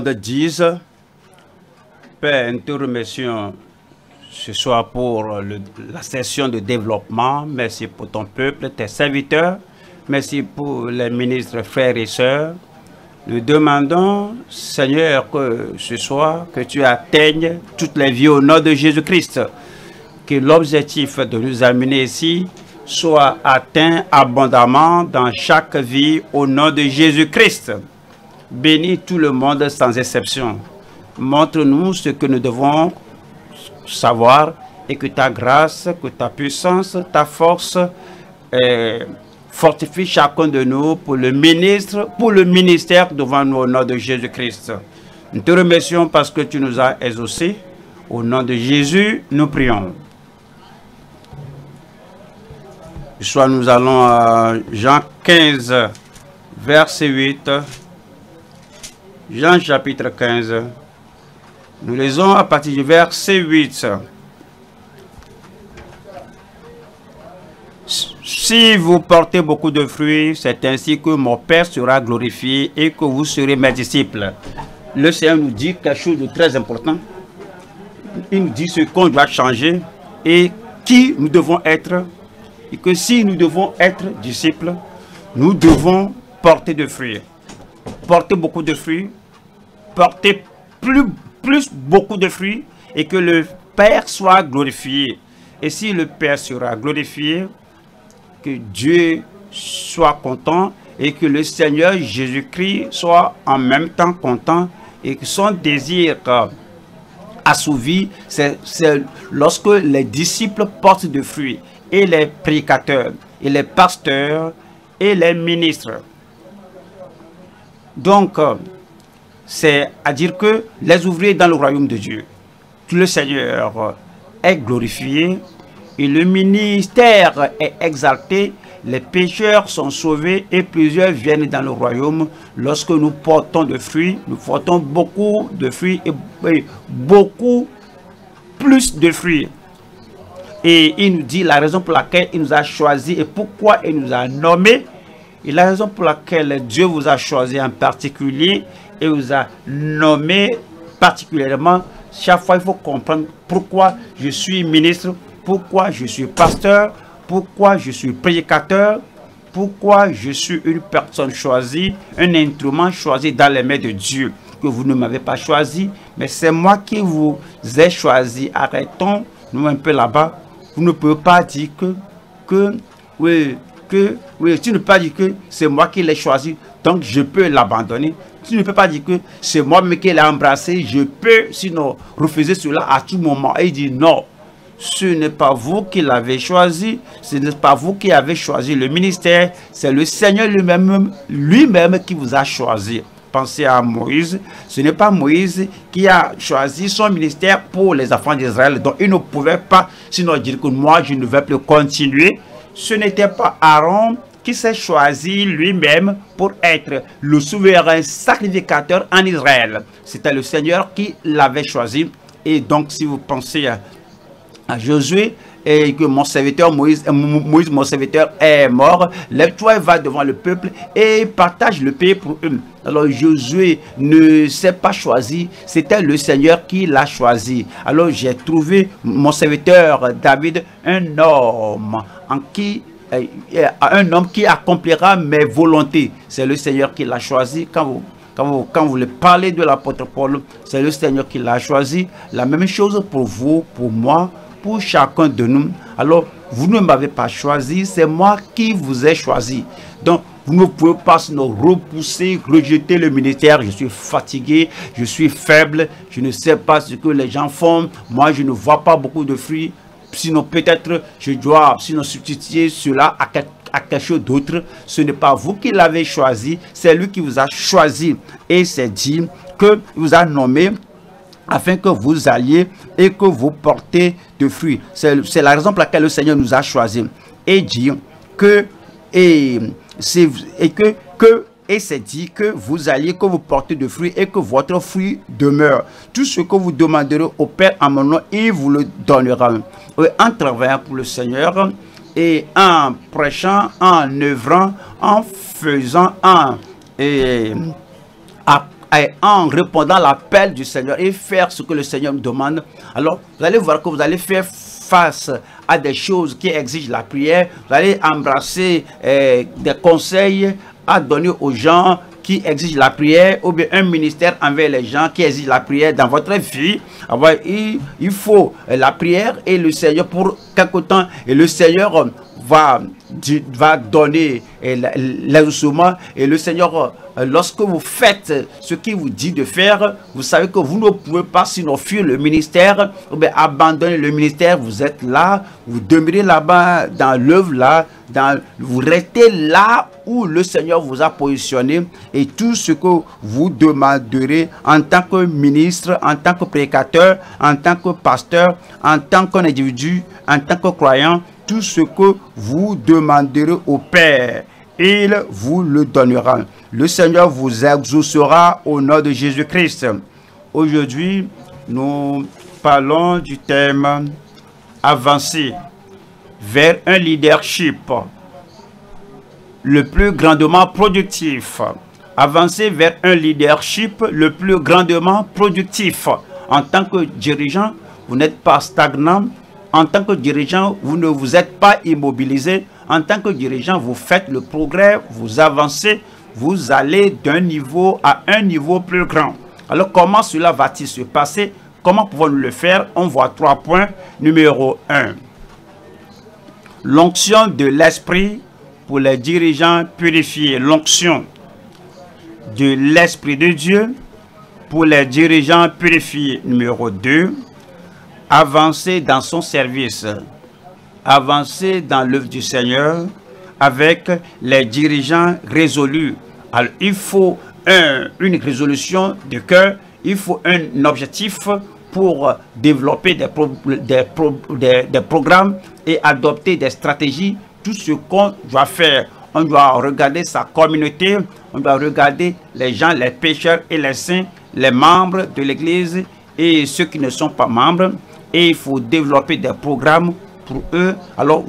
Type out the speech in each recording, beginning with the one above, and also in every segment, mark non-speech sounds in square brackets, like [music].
de disent, Père, nous te remercions ce soir pour la session de développement. Merci pour ton peuple, tes serviteurs. Merci pour les ministres, frères et sœurs. Nous demandons, Seigneur, que ce soir, que tu atteignes toutes les vies au nom de Jésus-Christ. Que l'objectif de nous amener ici soit atteint abondamment dans chaque vie au nom de Jésus-Christ. Bénis tout le monde sans exception. Montre-nous ce que nous devons savoir et que ta grâce, que ta puissance, ta force eh, fortifie chacun de nous pour le ministre, pour le ministère devant nous au nom de Jésus-Christ. Nous te remercions parce que tu nous as exaucés. Au nom de Jésus, nous prions. Soit nous allons à Jean 15, verset 8. Jean chapitre 15. Nous lisons à partir du verset 8. Si vous portez beaucoup de fruits, c'est ainsi que mon Père sera glorifié et que vous serez mes disciples. Le Seigneur nous dit quelque chose de très important. Il nous dit ce qu'on doit changer et qui nous devons être et que si nous devons être disciples, nous devons porter de fruits. Porter beaucoup de fruits, porter plus, plus beaucoup de fruits et que le Père soit glorifié. Et si le Père sera glorifié, que Dieu soit content et que le Seigneur Jésus-Christ soit en même temps content et que son désir assouvi, c'est lorsque les disciples portent de fruits et les prédicateurs, et les pasteurs, et les ministres. Donc, euh, c'est à dire que les ouvriers dans le royaume de Dieu, le Seigneur est glorifié et le ministère est exalté, les pécheurs sont sauvés et plusieurs viennent dans le royaume lorsque nous portons de fruits, nous portons beaucoup de fruits et beaucoup plus de fruits. Et il nous dit la raison pour laquelle il nous a choisi et pourquoi il nous a nommé. Et la raison pour laquelle Dieu vous a choisi en particulier et vous a nommé particulièrement. Chaque fois, il faut comprendre pourquoi je suis ministre, pourquoi je suis pasteur, pourquoi je suis prédicateur, pourquoi je suis une personne choisie, un instrument choisi dans les mains de Dieu, que vous ne m'avez pas choisi, mais c'est moi qui vous ai choisi. Arrêtons, nous un peu là-bas, vous ne pouvez pas dire que, que, oui, que, oui, tu ne peux pas dire que c'est moi qui l'ai choisi, donc je peux l'abandonner. Tu ne peux pas dire que c'est moi qui l'ai embrassé, je peux sinon refuser cela à tout moment. Et il dit non, ce n'est pas vous qui l'avez choisi, ce n'est pas vous qui avez choisi le ministère, c'est le Seigneur lui-même lui-même qui vous a choisi pensez à Moïse. Ce n'est pas Moïse qui a choisi son ministère pour les enfants d'Israël. Donc il ne pouvait pas sinon dire que moi je ne vais plus continuer. Ce n'était pas Aaron qui s'est choisi lui-même pour être le souverain sacrificateur en Israël. C'était le Seigneur qui l'avait choisi. Et donc si vous pensez à, Josué, et que mon serviteur Moïse, euh, Moïse, mon serviteur, est mort, lève-toi et va devant le peuple et partage le pays pour eux. Alors Josué ne s'est pas choisi, c'était le Seigneur qui l'a choisi. Alors j'ai trouvé mon serviteur David un homme en qui euh, un homme qui accomplira mes volontés. C'est le Seigneur qui l'a choisi. Quand vous, quand vous, quand vous parlez de l'apôtre Paul, c'est le Seigneur qui l'a choisi. La même chose pour vous, pour moi, pour chacun de nous. Alors, vous ne m'avez pas choisi, c'est moi qui vous ai choisi. Donc, vous ne pouvez pas nous repousser, rejeter le ministère. Je suis fatigué, je suis faible, je ne sais pas ce que les gens font. Moi, je ne vois pas beaucoup de fruits. Sinon, peut-être, je dois sinon substituer cela à, quelque chose d'autre. Ce n'est pas vous qui l'avez choisi, c'est lui qui vous a choisi. Et c'est dit que vous a nommé afin que vous alliez et que vous portez de fruits. C'est la raison pour laquelle le Seigneur nous a choisis. Et dit que, et que, que et c'est dit que vous alliez, que vous portez de fruits et que votre fruit demeure. Tout ce que vous demanderez au Père en mon nom, il vous le donnera. En travaillant pour le Seigneur et en prêchant, en œuvrant, en faisant, en, et, en répondant à l'appel du Seigneur et faire ce que le Seigneur nous demande, alors vous allez voir que vous allez faire face à des choses qui exigent la prière, vous allez embrasser euh, des conseils à donner aux gens qui exigent la prière ou bien un ministère envers les gens qui exigent la prière dans votre vie. Alors, il, il faut la prière et le Seigneur pour quelque temps et le Seigneur va, va donner l'instrument et le Seigneur, euh, lorsque vous faites ce qu'il vous dit de faire, vous savez que vous ne pouvez pas sinon fuir le ministère ou bien abandonner le ministère. Vous êtes là, vous demeurez là-bas dans l'œuvre là, vous restez là où le Seigneur vous a positionné et tout ce que vous demanderez en tant que ministre, en tant que prédicateur, en tant que pasteur, en tant qu'individu, en tant que croyant, tout ce que vous demanderez au Père, il vous le donnera. Le Seigneur vous exaucera au nom de Jésus-Christ. Aujourd'hui, nous parlons du thème avancer vers un leadership le plus grandement productif. Avancer vers un leadership le plus grandement productif. En tant que dirigeant, vous n'êtes pas stagnant, en tant que dirigeant, vous ne vous êtes pas immobilisé. En tant que dirigeant, vous faites le progrès, vous avancez, vous allez d'un niveau à un niveau plus grand. Alors comment cela va-t-il se passer? Comment pouvons-nous le faire? On voit trois points. Numéro 1. L'onction de l'esprit pour les dirigeants purifiés. L'onction de l'esprit de Dieu pour les dirigeants purifiés. Numéro 2 avancer dans son service, avancer dans l'œuvre du Seigneur avec les dirigeants résolus. Alors, il faut une résolution de cœur, il faut un objectif pour développer des, des, programmes et adopter des stratégies. Tout ce qu'on doit faire, on doit regarder sa communauté, on doit regarder les gens, les pécheurs et les saints, les membres de l'Église et ceux qui ne sont pas membres et il faut développer des programmes pour eux. Alors,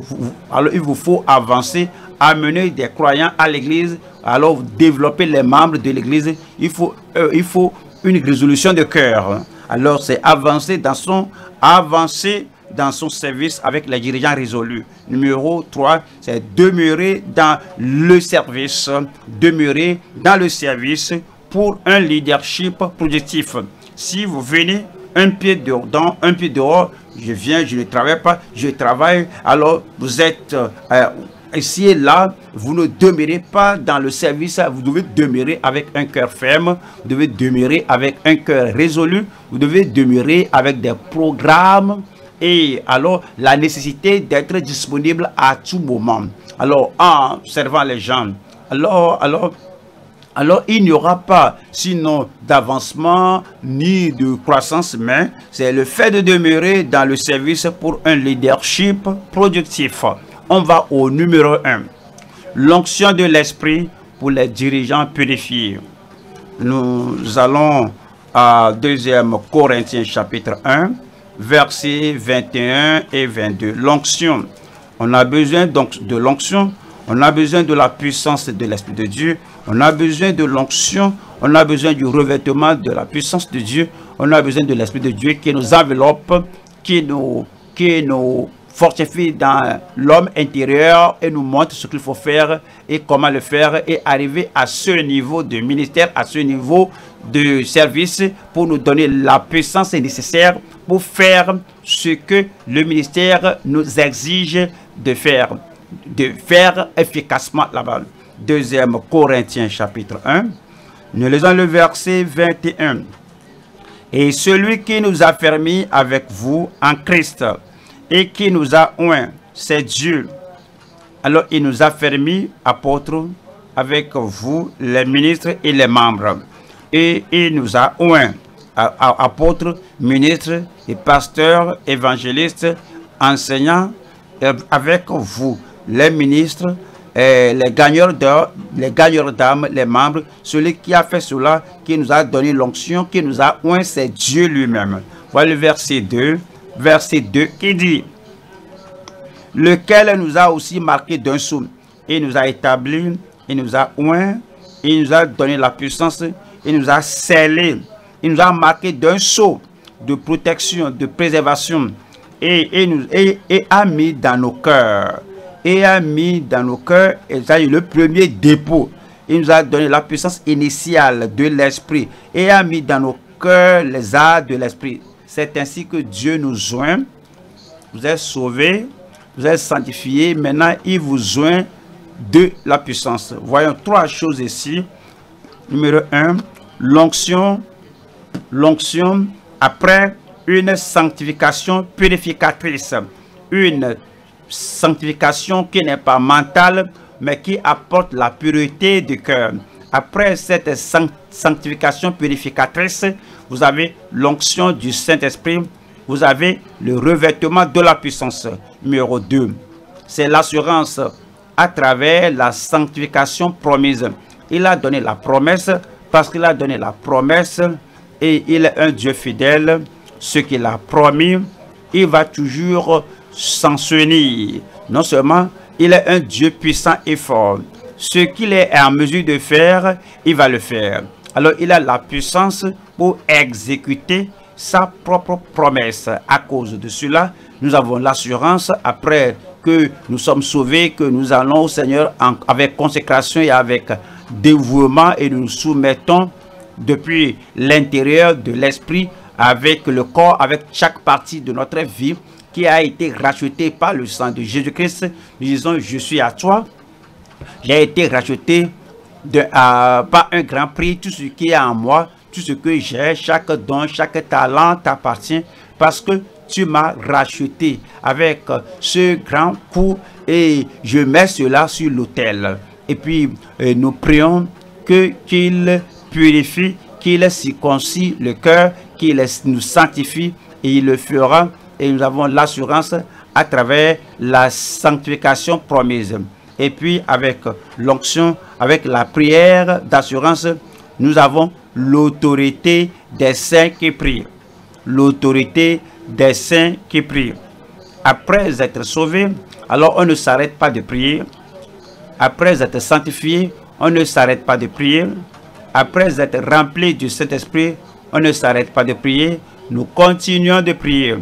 alors il vous faut avancer, amener des croyants à l'église, alors développer les membres de l'église. Il faut, euh, il faut une résolution de cœur. Alors, c'est avancer dans son avancer dans son service avec les dirigeants résolus. Numéro 3, c'est demeurer dans le service, demeurer dans le service pour un leadership productif. Si vous venez un pied dehors, un pied dehors, je viens, je ne travaille pas, je travaille. Alors vous êtes euh, ici et là, vous ne demeurez pas dans le service, vous devez demeurer avec un cœur ferme, vous devez demeurer avec un cœur résolu, vous devez demeurer avec des programmes et alors la nécessité d'être disponible à tout moment. Alors en servant les gens, alors, alors alors il n'y aura pas sinon d'avancement ni de croissance, mais c'est le fait de demeurer dans le service pour un leadership productif. On va au numéro 1. L'onction de l'esprit pour les dirigeants purifiés. Nous allons à 2 Corinthiens chapitre 1, versets 21 et 22. L'onction. On a besoin donc de l'onction, on a besoin de la puissance de l'Esprit de Dieu, on a besoin de l'onction, on a besoin du revêtement de la puissance de Dieu, on a besoin de l'Esprit de Dieu qui nous enveloppe, qui nous, qui nous fortifie dans l'homme intérieur et nous montre ce qu'il faut faire et comment le faire et arriver à ce niveau de ministère, à ce niveau de service pour nous donner la puissance nécessaire pour faire ce que le ministère nous exige de faire, de faire efficacement là-bas. Deuxième Corinthiens chapitre 1. Nous lisons le verset 21. Et celui qui nous a fermés avec vous en Christ et qui nous a oint, c'est Dieu. Alors il nous a fermés, apôtres, avec vous, les ministres et les membres. Et il nous a oint, apôtres, ministres et pasteurs, évangélistes, enseignants, avec vous, les ministres, les gagneurs les gagneurs d'âme, les membres, celui qui a fait cela, qui nous a donné l'onction, qui nous a oint, c'est Dieu lui-même. Voilà le verset 2, verset 2 qui dit, lequel nous a aussi marqué d'un saut, et nous a établi, et nous a oint, et nous a donné la puissance, il nous a scellés, il nous a marqué d'un sceau de protection, de préservation, et, et, et, a mis dans nos cœurs, et a mis dans nos cœurs, ça le premier dépôt. Il nous a donné la puissance initiale de l'esprit, et a mis dans nos cœurs les arts de l'esprit. C'est ainsi que Dieu nous joint. Vous êtes sauvés, vous êtes sanctifiés. Maintenant, il vous joint de la puissance. Voyons trois choses ici. Numéro un, l'onction. L'onction après une sanctification purificatrice. Une sanctification qui n'est pas mentale, mais qui apporte la pureté du cœur. Après cette sanctification purificatrice, vous avez l'onction du Saint-Esprit, vous avez le revêtement de la puissance. Numéro 2, c'est l'assurance à travers la sanctification promise. Il a donné la promesse parce qu'il a donné la promesse et il est un Dieu fidèle. Ce qu'il a promis, il va toujours s'en souvenir. Non seulement il est un Dieu puissant et fort. Ce qu'il est en mesure de faire, il va le faire. Alors il a la puissance pour exécuter sa propre promesse. À cause de cela, nous avons l'assurance après que nous sommes sauvés, que nous allons au Seigneur avec consécration et avec dévouement et nous nous soumettons depuis l'intérieur de l'esprit avec le corps, avec chaque partie de notre vie qui a été rachetée par le sang de Jésus-Christ. Nous disons, je suis à toi. J'ai été racheté par un grand prix. Tout ce qui est en moi, tout ce que j'ai, chaque don, chaque talent t'appartient parce que tu m'as racheté avec ce grand coup et je mets cela sur l'autel. Et puis, euh, nous prions que qu'il purifie, qu'il circoncis le cœur, qu'il nous sanctifie et il le fera. Et nous avons l'assurance à travers la sanctification promise. Et puis avec l'onction, avec la prière d'assurance, nous avons l'autorité des saints qui prient. L'autorité des saints qui prient. Après être sauvé, alors on ne s'arrête pas de prier. Après être sanctifié, on ne s'arrête pas de prier. Après être rempli du Saint-Esprit, on ne s'arrête pas de prier. Nous continuons de prier.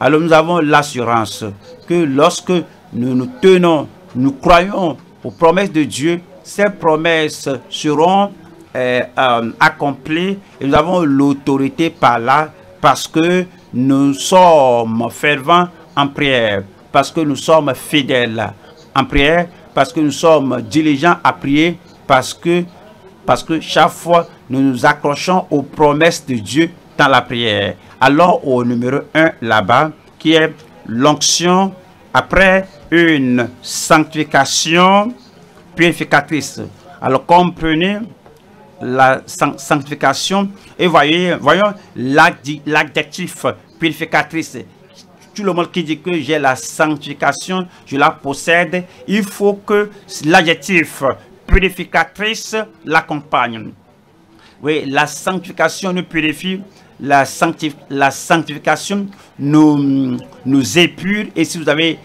Alors nous avons l'assurance que lorsque nous nous tenons, nous croyons aux promesses de Dieu, ces promesses seront euh, euh, accomplies et nous avons l'autorité par là parce que nous sommes fervents en prière, parce que nous sommes fidèles en prière, parce que nous sommes diligents à prier, parce que, parce que chaque fois nous nous accrochons aux promesses de Dieu dans la prière. Alors au numéro 1 là-bas, qui est l'onction après une sanctification purificatrice. Alors comprenez la sanctification et voyez, voyons l'adjectif purificatrice. Tout le monde qui dit que j'ai la sanctification, je la possède, il faut que l'adjectif purificatrice l'accompagne. Oui, la sanctification nous purifie, la, sanctification nous, nous épure et si vous avez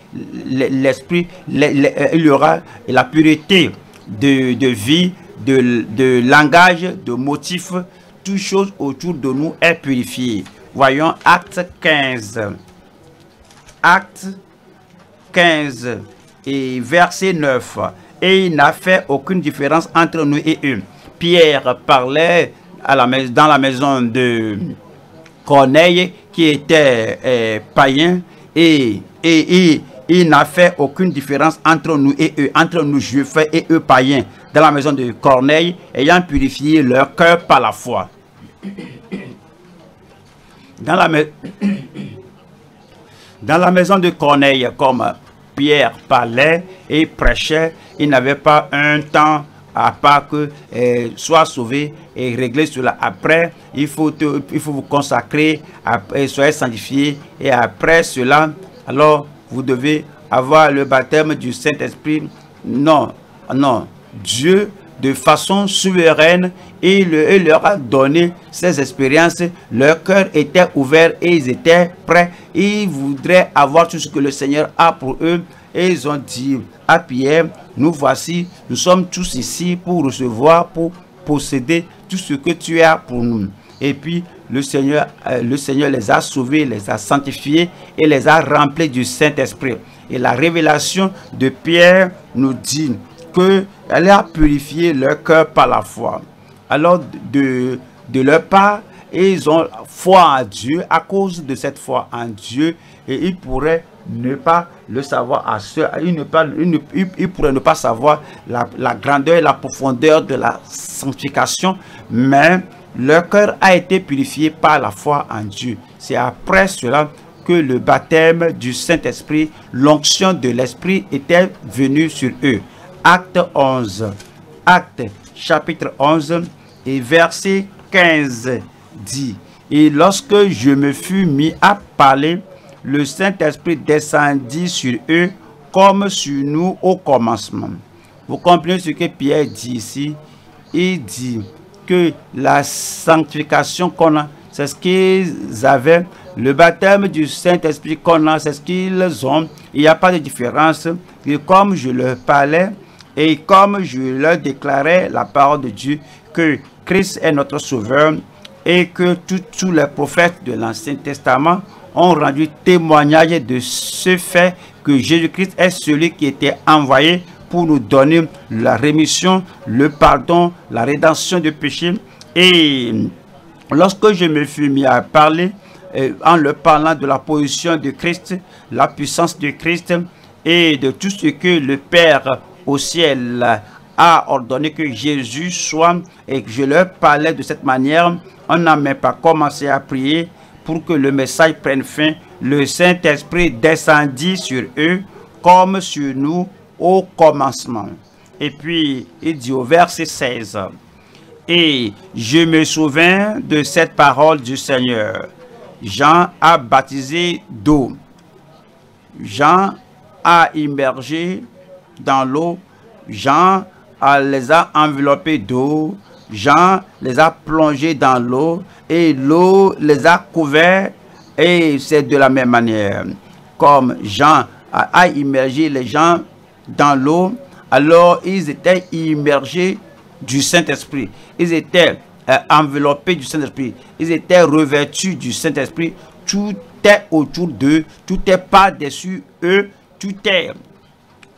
l'esprit, il y aura la pureté de, de vie, de, de, langage, de motif, toute chose autour de nous est purifiée. Voyons acte 15. Acte 15 et verset 9. Et il n'a fait aucune différence entre nous et eux. Pierre parlait dans la maison de Corneille qui était euh, païen et, et, il n'a fait aucune différence entre nous et eux, entre nous juifs et eux païens, dans la maison de Corneille, ayant purifié leur cœur par la foi. Dans la, dans la maison de Corneille, comme Pierre parlait et prêchait, il n'avait pas un temps à part que euh, soit sauvé et régler cela. Après, il faut, il faut vous consacrer, après, soyez sanctifié et après cela, alors vous devez avoir le baptême du Saint-Esprit. Non, non. Dieu, de façon souveraine, il, il, leur a donné ces expériences. Leur cœur était ouvert et ils étaient prêts. Ils voudraient avoir tout ce que le Seigneur a pour eux. Et ils ont dit à Pierre, nous voici, nous sommes tous ici pour recevoir, pour posséder tout ce que tu as pour nous. Et puis, le Seigneur, euh, le Seigneur les a sauvés, les a sanctifiés et les a remplis du Saint-Esprit. Et la révélation de Pierre nous dit qu'elle a purifié leur cœur par la foi. Alors, de, de leur part, ils ont foi en Dieu à cause de cette foi en Dieu et ils pourraient ne pas le savoir à ce, ils, ne pas, ils, pourraient ne pas savoir la, la grandeur et la profondeur de la sanctification, mais leur cœur a été purifié par la foi en Dieu. C'est après cela que le baptême du Saint-Esprit, l'onction de l'Esprit était venue sur eux. Acte 11. Acte chapitre 11 et verset 15 dit, Et lorsque je me fus mis à parler, le Saint-Esprit descendit sur eux comme sur nous au commencement. Vous comprenez ce que Pierre dit ici? Il dit que la sanctification qu'on a, c'est ce qu'ils avaient. Le baptême du Saint-Esprit qu'on a, c'est ce qu'ils ont. Il n'y a pas de différence. Et comme je leur parlais et comme je leur déclarais la parole de Dieu, que Christ est notre sauveur et que tous les prophètes de l'Ancien Testament ont rendu témoignage de ce fait que Jésus-Christ est celui qui était envoyé pour nous donner la rémission, le pardon, la rédemption de péché. Et lorsque je me fus mis à parler, euh, en le parlant de la position de Christ, la puissance de Christ et de tout ce que le Père au ciel a ordonné que Jésus soit et que je leur parlais de cette manière, on n'a même pas commencé à prier pour que le message prenne fin. Le Saint-Esprit descendit sur eux comme sur nous au commencement. Et puis, il dit au verset 16, Et je me souviens de cette parole du Seigneur. Jean a baptisé d'eau. Jean a immergé dans l'eau. Jean les a enveloppés d'eau. Jean les a plongés dans l'eau et l'eau les a couverts et c'est de la même manière. Comme Jean a, immergé les gens dans l'eau, alors ils étaient immergés du Saint-Esprit. Ils étaient euh, enveloppés du Saint-Esprit. Ils étaient revêtus du Saint-Esprit. Tout est autour d'eux, tout est par-dessus eux, tout est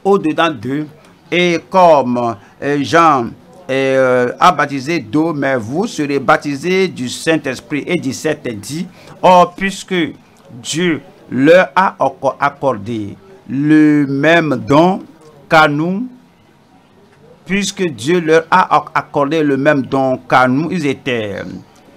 au-dedans d'eux. Et comme euh, Jean euh, a baptisé d'eau, mais vous serez baptisés du Saint-Esprit. Et 17 dit, Or, puisque Dieu leur a accordé le même don qu'à nous, puisque Dieu leur a accordé le même don qu'à nous, ils étaient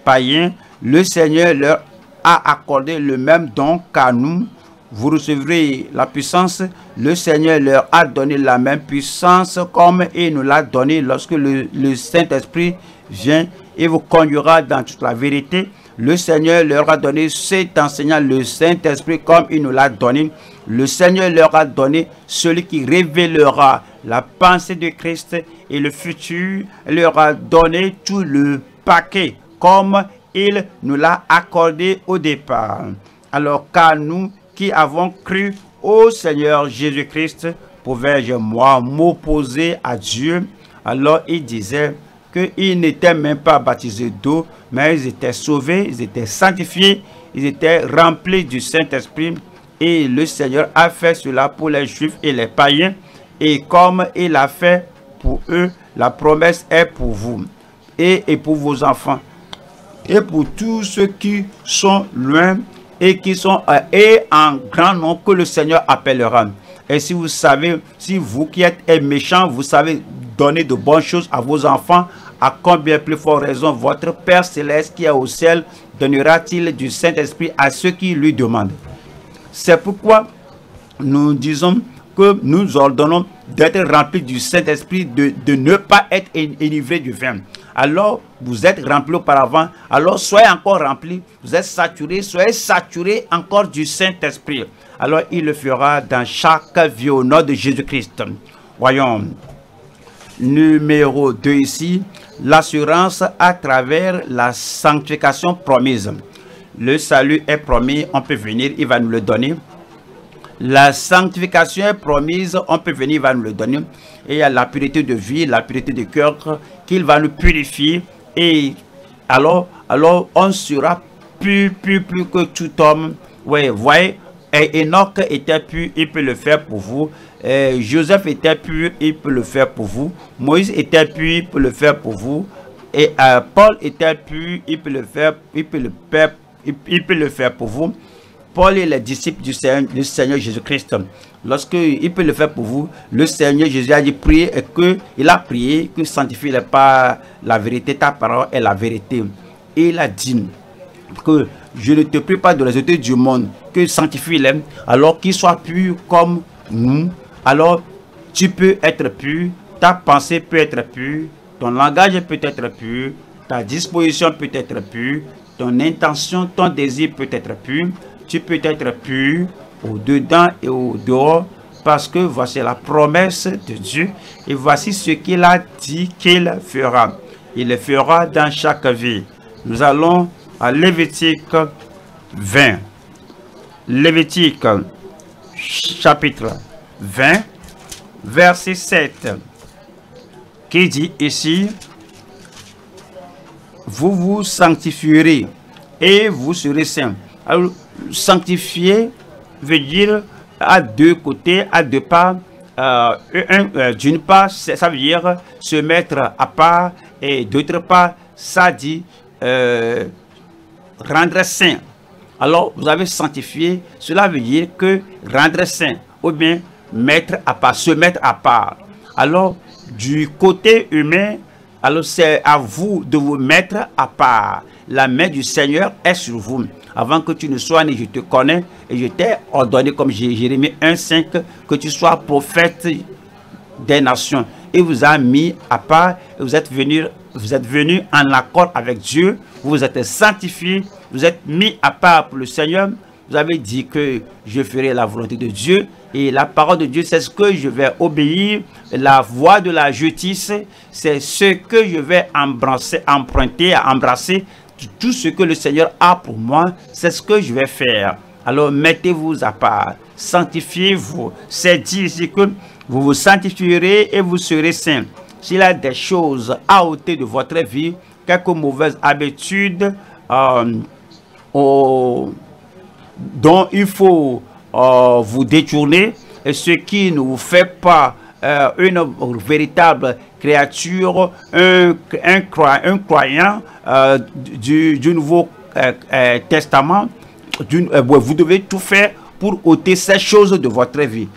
païens, le Seigneur leur a accordé le même don qu'à nous, vous recevrez la puissance. Le Seigneur leur a donné la même puissance comme il nous l'a donné lorsque le, Saint-Esprit vient et vous conduira dans toute la vérité. Le Seigneur leur a donné cet enseignant, le Saint-Esprit, comme il nous l'a donné. Le Seigneur leur a donné celui qui révélera la pensée de Christ et le futur. Leur a donné tout le paquet comme il nous l'a accordé au départ. Alors car nous qui avons cru au Seigneur Jésus-Christ, pouvais-je moi m'opposer à Dieu? Alors il disait qu'ils n'étaient même pas baptisés d'eau, mais ils étaient sauvés, ils étaient sanctifiés, ils étaient remplis du Saint-Esprit. Et le Seigneur a fait cela pour les Juifs et les païens. Et comme il a fait pour eux, la promesse est pour vous et, et pour vos enfants et pour tous ceux qui sont loin et qui sont euh, et en grand nombre que le Seigneur appellera. Et si vous savez, si vous qui êtes méchant, vous savez donner de bonnes choses à vos enfants, à combien plus fort raison votre Père céleste qui est au ciel donnera-t-il du Saint-Esprit à ceux qui lui demandent? C'est pourquoi nous disons nous ordonnons d'être remplis du Saint-Esprit, de, ne pas être enivrés du vin alors vous êtes rempli auparavant, alors soyez encore rempli, vous êtes saturé, soyez saturé encore du Saint-Esprit. Alors il le fera dans chaque vie au nom de Jésus-Christ. Voyons, numéro 2 ici, l'assurance à travers la sanctification promise. Le salut est promis, on peut venir, il va nous le donner. La sanctification est promise, on peut venir, il va nous le donner. Et il y a la pureté de vie, la pureté de cœur, qu'il va nous purifier. Et alors, alors on sera plus, plus, plus que tout homme. Oui, voyez, et Enoch était pur, il peut le faire pour vous. Joseph était pur, il peut le faire pour vous. Moïse était pur, il peut le faire pour vous. Et euh, Paul était pur, il peut le faire, il peut le il, peut le faire pour vous. Paul est le disciple du Seigneur, Jésus-Christ. Lorsque il peut le faire pour vous, le Seigneur Jésus a dit prier et que il a prié que sanctifie pas la vérité, ta parole est la vérité. Et il a dit que je ne te prie pas de autorités du monde, que sanctifie-les, alors qu'ils soient purs comme nous. Alors tu peux être pur, ta pensée peut être pure, ton langage peut être pur, ta disposition peut être pure, ton intention, ton désir peut être pur, tu peux être pur au dedans et au dehors, parce que voici la promesse de Dieu et voici ce qu'il a dit qu'il fera. Il le fera dans chaque vie. Nous allons à Lévitique 20. Lévitique chapitre 20, verset 7, qui dit ici, vous vous sanctifierez et vous serez saints. Alors, sanctifier veut dire à deux côtés, à deux pas. Euh, euh, d'une part, ça veut dire se mettre à part et d'autre part, ça dit euh, rendre saint. Alors, vous avez sanctifié, cela veut dire que rendre saint, ou bien mettre à part, se mettre à part. Alors, du côté humain, alors c'est à vous de vous mettre à part. La main du Seigneur est sur vous. Avant que tu ne sois né, je te connais et je t'ai ordonné, comme Jérémie 1,5, que tu sois prophète des nations. Et vous a mis à part et vous êtes venu, vous êtes en accord avec Dieu. Vous vous êtes sanctifié, vous êtes mis à part pour le Seigneur. Vous avez dit que je ferai la volonté de Dieu. Et la parole de Dieu, c'est ce que je vais obéir. La voie de la justice, c'est ce que je vais embrasser, emprunter, embrasser. Tout ce que le Seigneur a pour moi, c'est ce que je vais faire. Alors mettez-vous à part, sanctifiez-vous. C'est dit ici que vous vous sanctifierez et vous serez saints. S'il y a des choses à ôter de votre vie, quelques mauvaises habitudes, euh, dont il faut euh, vous détourner, et ce qui ne vous fait pas euh, une véritable créature, un, un, croyant euh, du, du, Nouveau Testament, vous devez tout faire pour ôter ces choses de votre vie.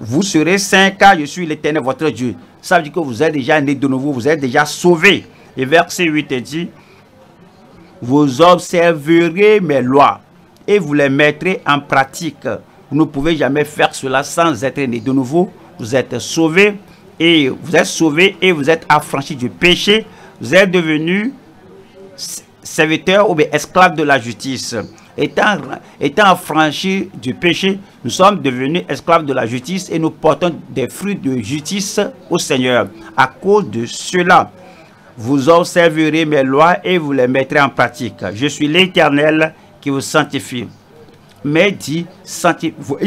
vous serez saint car je suis l'éternel votre Dieu. Ça veut dire que vous êtes déjà né de nouveau, vous êtes déjà sauvé. Et verset 8 dit, vous observerez mes lois et vous les mettrez en pratique. Vous ne pouvez jamais faire cela sans être né de nouveau. Vous êtes sauvé et vous êtes sauvé et vous êtes affranchi du péché. Vous êtes devenu serviteur ou esclave de la justice. Étant, étant affranchi du péché, nous sommes devenus esclaves de la justice et nous portons des fruits de justice au Seigneur. À cause de cela, vous observerez mes lois et vous les mettrez en pratique. Je suis l'Éternel qui vous sanctifie. Mais dit, vous,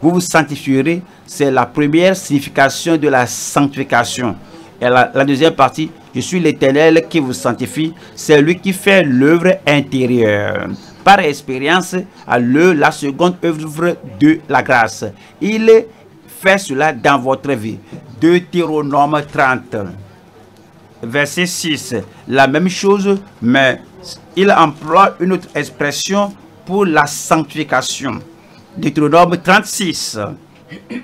vous vous sanctifierez, c'est la première signification de la sanctification. Et la, deuxième partie, je suis l'Éternel qui vous sanctifie, c'est lui qui fait l'œuvre intérieure. Par expérience, à le, la seconde œuvre de la grâce. Il fait cela dans votre vie. Deutéronome 30 verset 6. La même chose, mais il emploie une autre expression pour la sanctification. Deutéronome 36. [clears throat]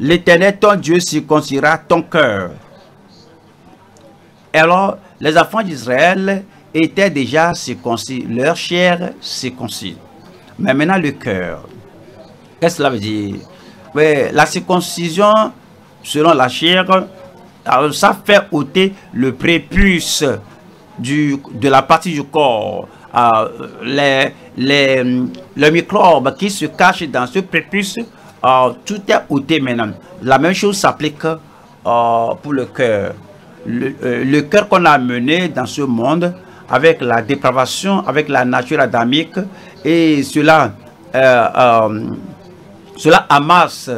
L'Éternel, ton Dieu, circoncira ton cœur. Alors, les enfants d'Israël étaient déjà circoncis, leur chair circoncis. Mais maintenant, le cœur. Qu'est-ce que cela veut dire? La circoncision, selon la chair, ça fait ôter le prépuce du, de la partie du corps. Euh, les, les, microbes qui se cachent dans ce prépuce, euh, tout est ôté maintenant. La même chose s'applique euh, pour le cœur. Le, le cœur qu'on a mené dans ce monde avec la dépravation, avec la nature adamique et cela, euh, euh, cela amasse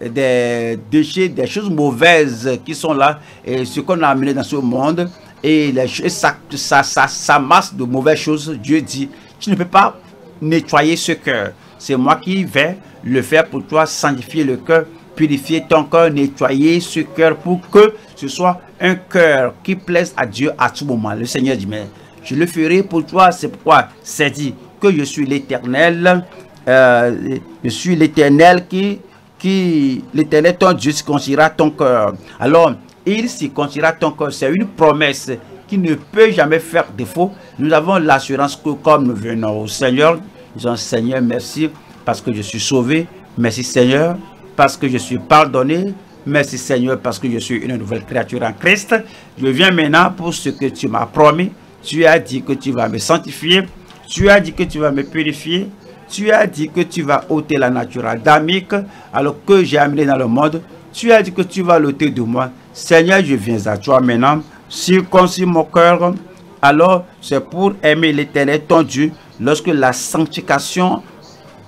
des déchets, des choses mauvaises qui sont là, et ce qu'on a amené dans ce monde, et, les, ça, ça, ça, masse de mauvaises choses, Dieu dit, tu ne peux pas nettoyer ce cœur. C'est moi qui vais le faire pour toi, sanctifier le cœur, purifier ton cœur, nettoyer ce cœur pour que ce soit un cœur qui plaise à Dieu à tout moment. Le Seigneur dit, mais je le ferai pour toi. C'est pourquoi c'est dit que je suis l'éternel. Euh, je suis l'éternel qui, qui l'éternel ton Dieu circoncira ton cœur. Alors, il circoncira ton cœur. C'est une promesse qui ne peut jamais faire défaut. Nous avons l'assurance que comme nous venons au Seigneur, nous disons Seigneur, merci parce que je suis sauvé. Merci Seigneur parce que je suis pardonné. Merci Seigneur parce que je suis une nouvelle créature en Christ. Je viens maintenant pour ce que tu m'as promis. Tu as dit que tu vas me sanctifier. Tu as dit que tu vas me purifier. Tu as dit que tu vas ôter la nature adamique alors que j'ai amené dans le monde. Tu as dit que tu vas l'ôter de moi. Seigneur, je viens à toi maintenant. Circoncis mon cœur. Alors, c'est pour aimer l'éternel ton Dieu lorsque la sanctification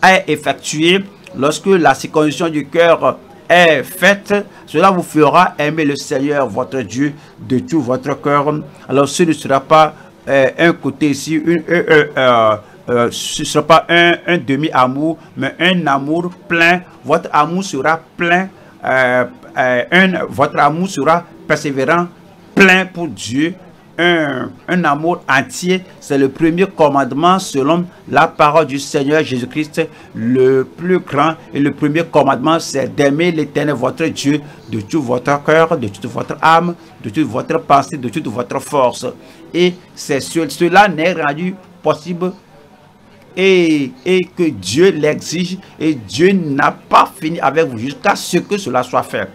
est effectuée, lorsque la circoncision du cœur est faite, cela vous fera aimer le Seigneur, votre Dieu, de tout votre cœur. Alors ce ne sera pas euh, un côté ici, euh, euh, ce ne sera pas un demi-amour, mais un amour plein. Votre amour sera plein, un, votre amour sera persévérant, plein pour Dieu, un, amour entier. C'est le premier commandement selon la parole du Seigneur Jésus-Christ, le plus grand. Et le premier commandement, c'est d'aimer l'Éternel, votre Dieu, de tout votre cœur, de toute votre âme, de toute votre pensée, de toute votre force. Et c'est cela n'est rendu possible et, que Dieu l'exige et Dieu n'a pas fini avec vous jusqu'à ce que cela soit fait.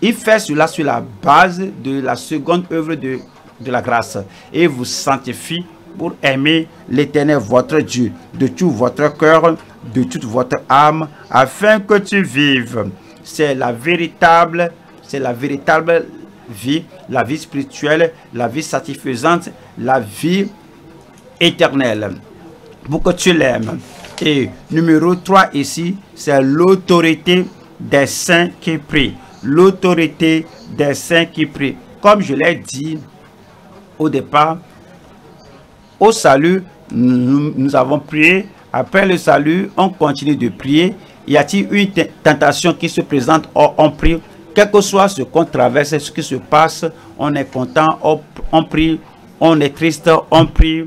Il fait cela sur la base de la seconde œuvre de de la grâce et vous sanctifie pour aimer l'Éternel votre Dieu de tout votre cœur, de toute votre âme, afin que tu vives. C'est la véritable, c'est la véritable vie, la vie spirituelle, la vie satisfaisante, la vie éternelle. Pour que tu l'aimes? Et numéro 3 ici, c'est l'autorité des saints qui prient. L'autorité des saints qui prient. Comme je l'ai dit, au départ, au salut, nous, avons prié. Après le salut, on continue de prier. Y a-t-il une tentation qui se présente? On prie Quel que soit ce qu'on traverse, ce qui se passe, on est content, on, prie. On est triste, on prie.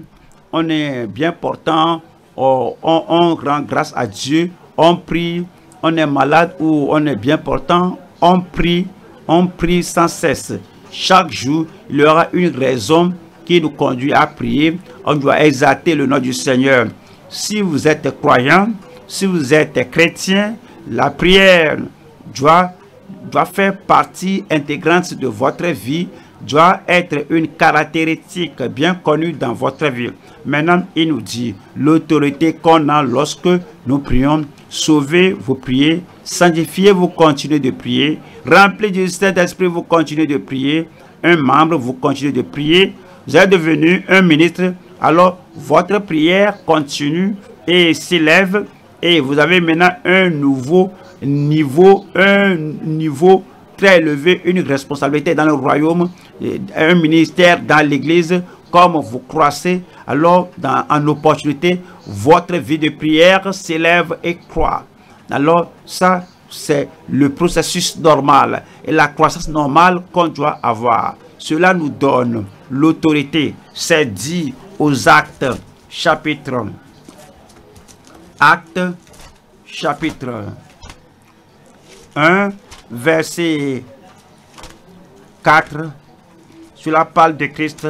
On est bien portant, on, on rend grâce à Dieu, on prie. On est malade ou on est bien portant, on prie. On prie sans cesse. Chaque jour, il y aura une raison qui nous conduit à prier. On doit exalter le nom du Seigneur. Si vous êtes croyant, si vous êtes chrétien, la prière doit, doit faire partie intégrante de votre vie, doit être une caractéristique bien connue dans votre vie. Maintenant, il nous dit l'autorité qu'on a lorsque nous prions. Sauvez, vous priez. Sanctifiez, vous continuez de prier. Rempli du Saint-Esprit, vous continuez de prier. Un membre, vous continuez de prier. Vous êtes devenu un ministre. Alors, votre prière continue et s'élève. Et vous avez maintenant un nouveau niveau, un niveau très élevé, une responsabilité dans le royaume, un ministère dans l'église. Comme vous croissez, alors dans, en opportunité, votre vie de prière s'élève et croît. Alors, ça, c'est le processus normal et la croissance normale qu'on doit avoir. Cela nous donne l'autorité. C'est dit aux actes, chapitre. Actes, chapitre 1, verset 4. Cela parle de Christ.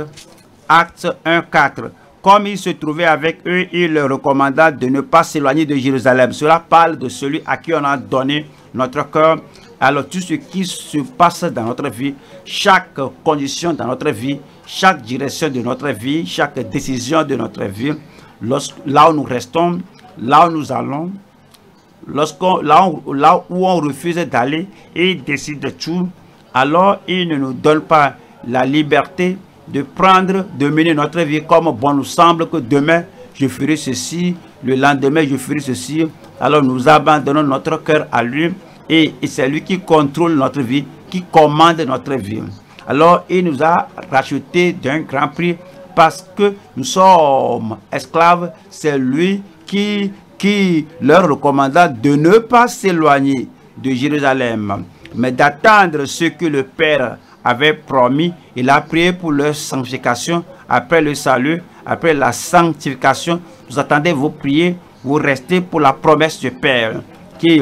Acte 1, 4. Comme il se trouvait avec eux, il leur recommanda de ne pas s'éloigner de Jérusalem. Cela parle de celui à qui on a donné notre cœur. Alors tout ce qui se passe dans notre vie, chaque condition dans notre vie, chaque direction de notre vie, chaque décision de notre vie, là où nous restons, là où nous allons, lorsqu'on, là, là où on refuse d'aller et décide de tout, alors il ne nous donne pas la liberté de prendre, de mener notre vie comme bon nous semble que demain je ferai ceci, le lendemain, je ferai ceci. Alors nous abandonnons notre cœur à lui et, c'est lui qui contrôle notre vie, qui commande notre vie. Alors il nous a racheté d'un grand prix parce que nous sommes esclaves. C'est lui qui, leur recommanda de ne pas s'éloigner de Jérusalem, mais d'attendre ce que le Père avait promis. Il a prié pour leur sanctification après le salut, après la sanctification. Vous attendez vos prières, vous restez pour la promesse du Père qui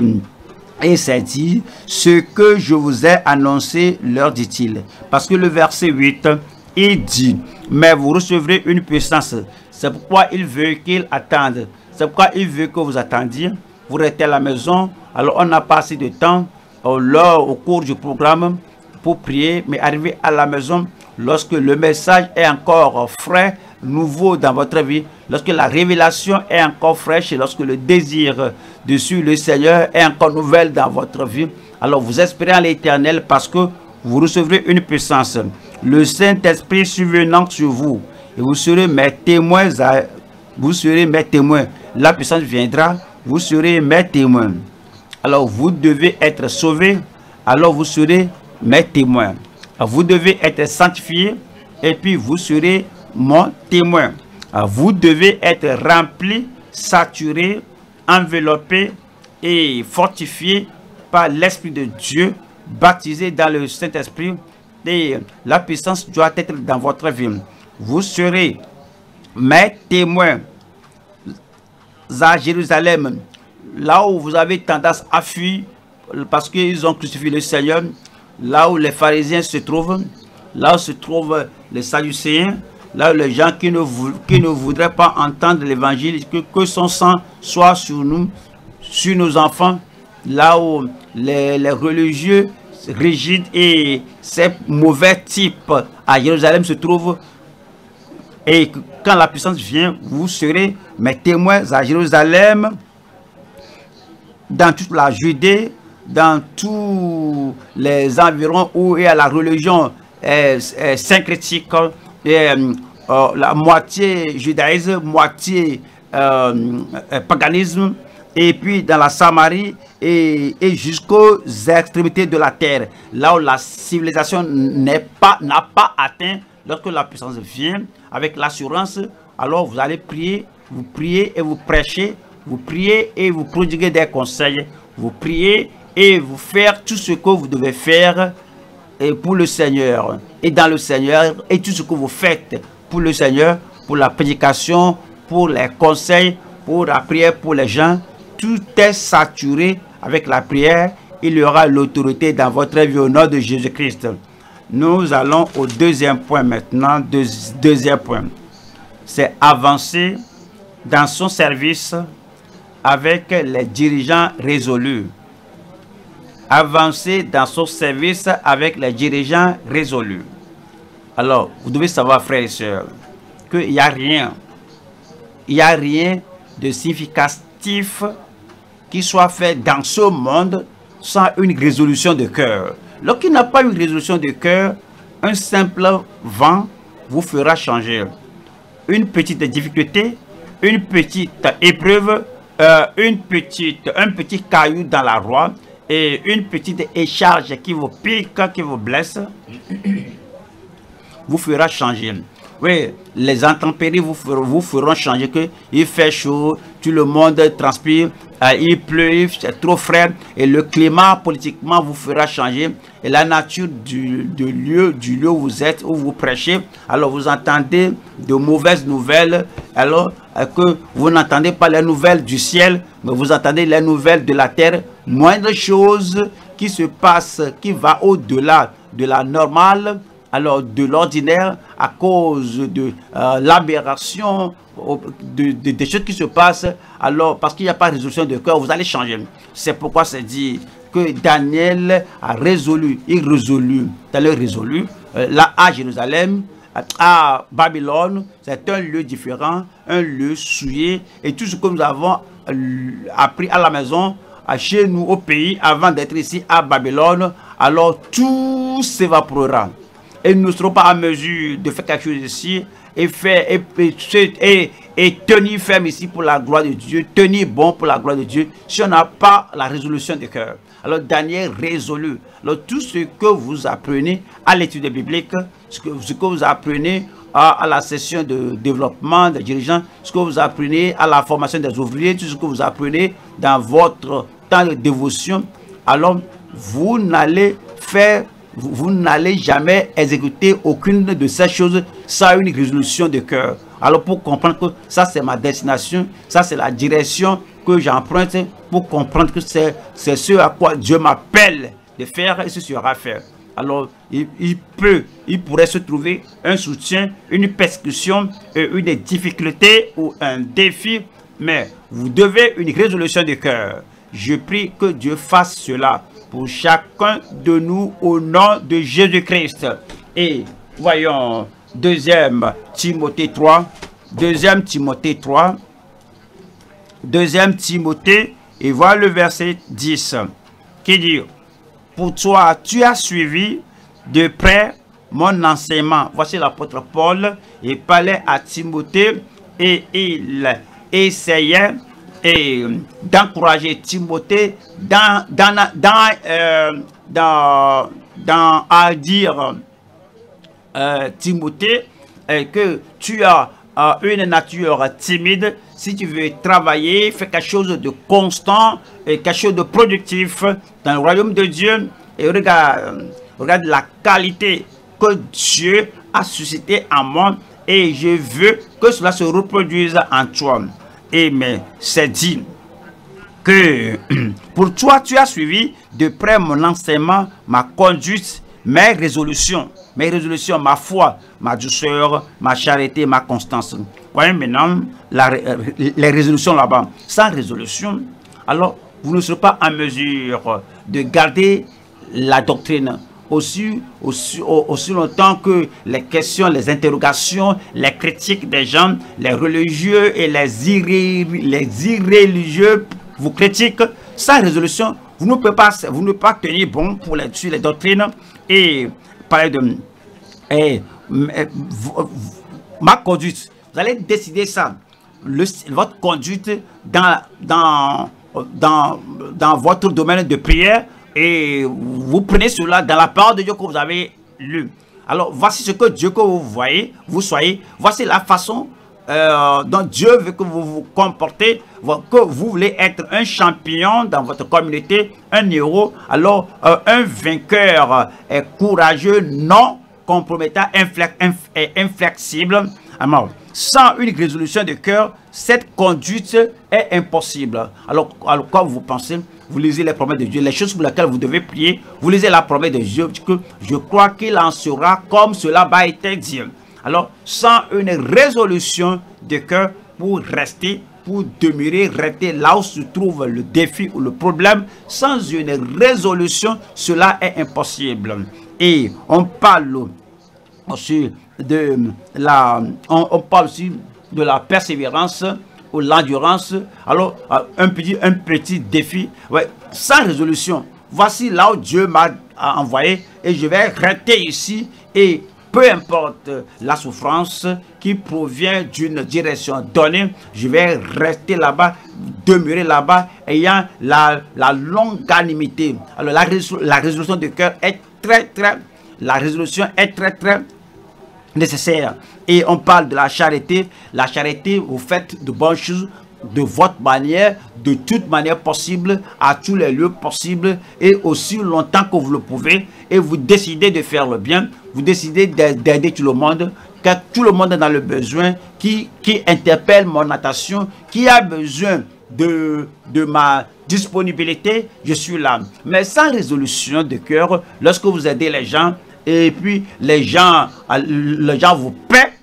et c'est dit, ce que je vous ai annoncé, leur dit-il. Parce que le verset 8, il dit, mais vous recevrez une puissance. C'est pourquoi il veut qu'il attende. C'est pourquoi il veut que vous attendiez. Vous restez à la maison. Alors on n'a pas assez de temps au, au cours du programme pour prier, mais arriver à la maison lorsque le message est encore frais, nouveau dans votre vie, lorsque la révélation est encore fraîche et lorsque le désir de suivre le Seigneur est encore nouvelle dans votre vie, alors vous espérez en l'éternel parce que vous recevrez une puissance. Le Saint-Esprit survenant sur vous et vous serez mes témoins. Vous serez mes témoins. La puissance viendra, vous serez mes témoins. Alors vous devez être sauvés, alors vous serez mes témoins. Vous devez être sanctifiés et puis vous serez mon témoin. Vous devez être rempli, saturé, enveloppé et fortifié par l'Esprit de Dieu, baptisé dans le Saint-Esprit et la puissance doit être dans votre vie. Vous serez mes témoins à Jérusalem, là où vous avez tendance à fuir parce qu'ils ont crucifié le Seigneur, là où les pharisiens se trouvent, là où se trouvent les sadducéens, là où les gens qui ne, voudraient pas entendre l'évangile, que, que son sang soit sur nous, sur nos enfants, là où les, les religieux rigides et ces mauvais types à Jérusalem se trouvent. Et quand la puissance vient, vous serez mes témoins à Jérusalem, dans toute la Judée, dans tous les environs où il y a la religion euh, euh, syncrétique, euh, la moitié judaïsme, moitié paganisme, et puis dans la Samarie et, jusqu'aux extrémités de la terre, là où la civilisation n'est pas n'a pas atteint, lorsque la puissance vient avec l'assurance, alors vous allez prier, vous priez et vous prêchez, vous priez et vous prodiguez des conseils, vous priez et vous faire tout ce que vous devez faire pour le Seigneur et dans le Seigneur et tout ce que vous faites pour le Seigneur, pour la prédication, pour les conseils, pour la prière pour les gens, tout est saturé avec la prière. Il y aura l'autorité dans votre vie au nom de Jésus-Christ. Nous allons au deuxième point maintenant. deuxième point, c'est avancer dans son service avec les dirigeants résolus. Avancer dans son service avec les dirigeants résolus. Alors, vous devez savoir, frères et sœurs, qu'il n'y a rien, il n'y a rien de significatif qui soit fait dans ce monde sans une résolution de cœur. Lorsqu'il n'a pas une résolution de cœur, un simple vent vous fera changer. Une petite difficulté, une petite épreuve, euh, une petite, un petit caillou dans la roi et une petite écharge qui vous pique, qui vous blesse, vous fera changer. Oui, les intempéries vous feront, vous feront changer que il fait chaud, tout le monde transpire, euh, il pleut, c'est trop frais et le climat politiquement vous fera changer et la nature du, lieu, du lieu où vous êtes, où vous prêchez, alors vous entendez de mauvaises nouvelles, alors euh, que vous n'entendez pas les nouvelles du ciel, mais vous entendez les nouvelles de la terre, moindre chose qui se passe, qui va au-delà de la normale, alors de l'ordinaire à cause de euh, l'aberration, de, des choses qui se passent, alors parce qu'il n'y a pas de résolution de cœur, vous allez changer. C'est pourquoi c'est dit que Daniel a résolu, il résolu, Daniel résolu, euh, là à Jérusalem, à Babylone, c'est un lieu différent, un lieu souillé, et tout ce que nous avons euh, appris à la maison, à chez nous, au pays, avant d'être ici à Babylone, alors tout s'évaporera et nous ne serons pas en mesure de faire quelque chose ici et faire et, et, tenir ferme ici pour la gloire de Dieu, tenir bon pour la gloire de Dieu, si on n'a pas la résolution de cœur. Alors Daniel résolu. Alors tout ce que vous apprenez à l'étude biblique, ce que, ce que vous apprenez à, la session de développement des dirigeants, ce que vous apprenez à la formation des ouvriers, tout ce que vous apprenez dans votre temps de dévotion, alors vous n'allez faire vous, n'allez jamais exécuter aucune de ces choses sans une résolution de cœur. Alors pour comprendre que ça c'est ma destination, ça c'est la direction que j'emprunte pour comprendre que c'est ce à quoi Dieu m'appelle de faire et ce sera faire. Alors il, il, peut, il pourrait se trouver un soutien, une persécution, une difficulté ou un défi, mais vous devez une résolution de cœur. Je prie que Dieu fasse cela pour chacun de nous au nom de Jésus-Christ. Et voyons, deuxième Timothée 3, deuxième Timothée 3, deuxième Timothée, et voilà le verset 10, qui dit, pour toi, tu as suivi de près mon enseignement. Voici l'apôtre Paul, il parlait à Timothée et il essayait et d'encourager Timothée dans, euh, à dire euh, Timothée euh, que tu as une nature timide, si tu veux travailler, faire quelque chose de constant et quelque chose de productif dans le royaume de Dieu, et regarde, regarde la qualité que Dieu a suscité en moi. Et je veux que cela se reproduise en toi. Et mais c'est dit que [clears throat] pour toi, tu as suivi de près mon enseignement, ma conduite, mes résolutions, mes résolutions, ma foi, ma douceur, ma charité, ma constance. Voyez maintenant les résolutions là-bas. Sans résolution, alors vous ne serez pas en mesure de garder la doctrine aussi, aussi, aussi longtemps que les questions, les interrogations, les critiques des gens, les religieux et les, irréligieux vous critiquent, sans résolution, vous ne pouvez pas, vous ne pouvez pas tenir bon pour les, sur les doctrines et parler de et, ma conduite. Vous allez décider ça. Votre conduite dans, dans, dans, dans votre domaine de prière, et vous prenez cela dans la parole de Dieu que vous avez lu. Alors, voici ce que Dieu que vous voyez, vous soyez. Voici la façon euh, dont Dieu veut que vous vous comportez, que vous voulez être un champion dans votre communauté, un héros. Alors, euh, un vainqueur est courageux, non compromettant, et inflexible. Alors, sans une résolution de cœur, cette conduite est impossible. Alors, alors quoi vous pensez? Vous lisez les promesses de Dieu, les choses pour lesquelles vous devez prier, vous lisez la promesse de Dieu, que je crois qu'il en sera comme cela va être dit. Alors, sans une résolution de cœur pour rester, pour demeurer, rester là où se trouve le défi ou le problème, sans une résolution, cela est impossible. Et on parle aussi de la, on parle aussi de la persévérance ou l'endurance. Alors, un petit, un petit défi, ouais, sans résolution. Voici là où Dieu m'a envoyé et je vais rester ici et peu importe la souffrance qui provient d'une direction donnée, je vais rester là-bas, demeurer là-bas, ayant la, la longanimité. Alors la, la résolution du cœur est très, très, la résolution est très, très nécessaire. Et on parle de la charité. La charité, vous faites de bonnes choses de votre manière, de toute manière possible, à tous les lieux possibles et aussi longtemps que vous le pouvez. Et vous décidez de faire le bien, vous décidez d'aider tout le monde, car tout le monde est dans le besoin, qui, qui interpelle mon attention, qui a besoin de, de ma disponibilité, je suis là. Mais sans résolution de cœur, lorsque vous aidez les gens, et puis les gens, les gens vous paient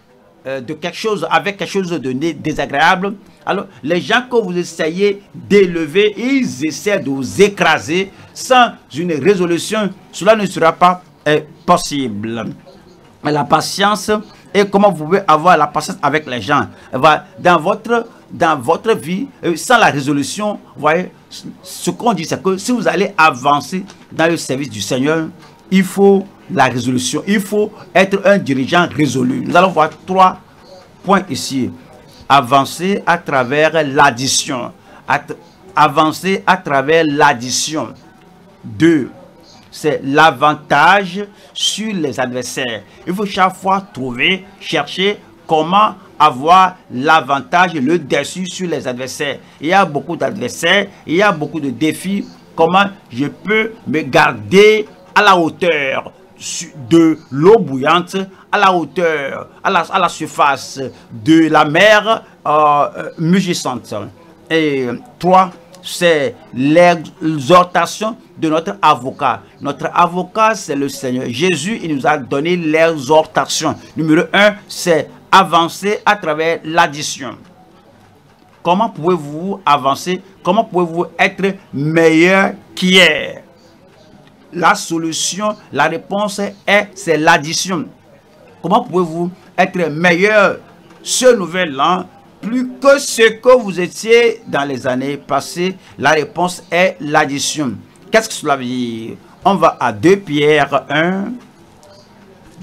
euh, de quelque chose avec quelque chose de désagréable. Alors, les gens que vous essayez d'élever, ils essaient de vous écraser sans une résolution. Cela ne sera pas euh, possible. La patience et comment vous pouvez avoir la patience avec les gens? Dans votre, dans votre vie, euh, sans la résolution, voyez, ce qu'on dit, c'est que si vous allez avancer dans le service du Seigneur, il faut la résolution. Il faut être un dirigeant résolu. Nous allons voir trois points ici. Avancer à travers l'addition. Avancer à travers l'addition. Deux, c'est l'avantage sur les adversaires. Il faut chaque fois trouver, chercher comment avoir l'avantage, le dessus sur les adversaires. Il y a beaucoup d'adversaires, il y a beaucoup de défis. Comment je peux me garder à la hauteur de l'eau bouillante, à la hauteur, à la, surface de la mer euh, mugissante. Et trois, c'est l'exhortation de notre avocat. Notre avocat, c'est le Seigneur. Jésus, il nous a donné l'exhortation. Numéro un, c'est avancer à travers l'addition. Comment pouvez-vous avancer? Comment pouvez-vous être meilleur qu'hier? La solution, la réponse est, c'est l'addition. Comment pouvez-vous être meilleur ce nouvel an plus que ce que vous étiez dans les années passées? La réponse est l'addition. Qu'est-ce que cela veut dire? On va à 2 Pierre 1.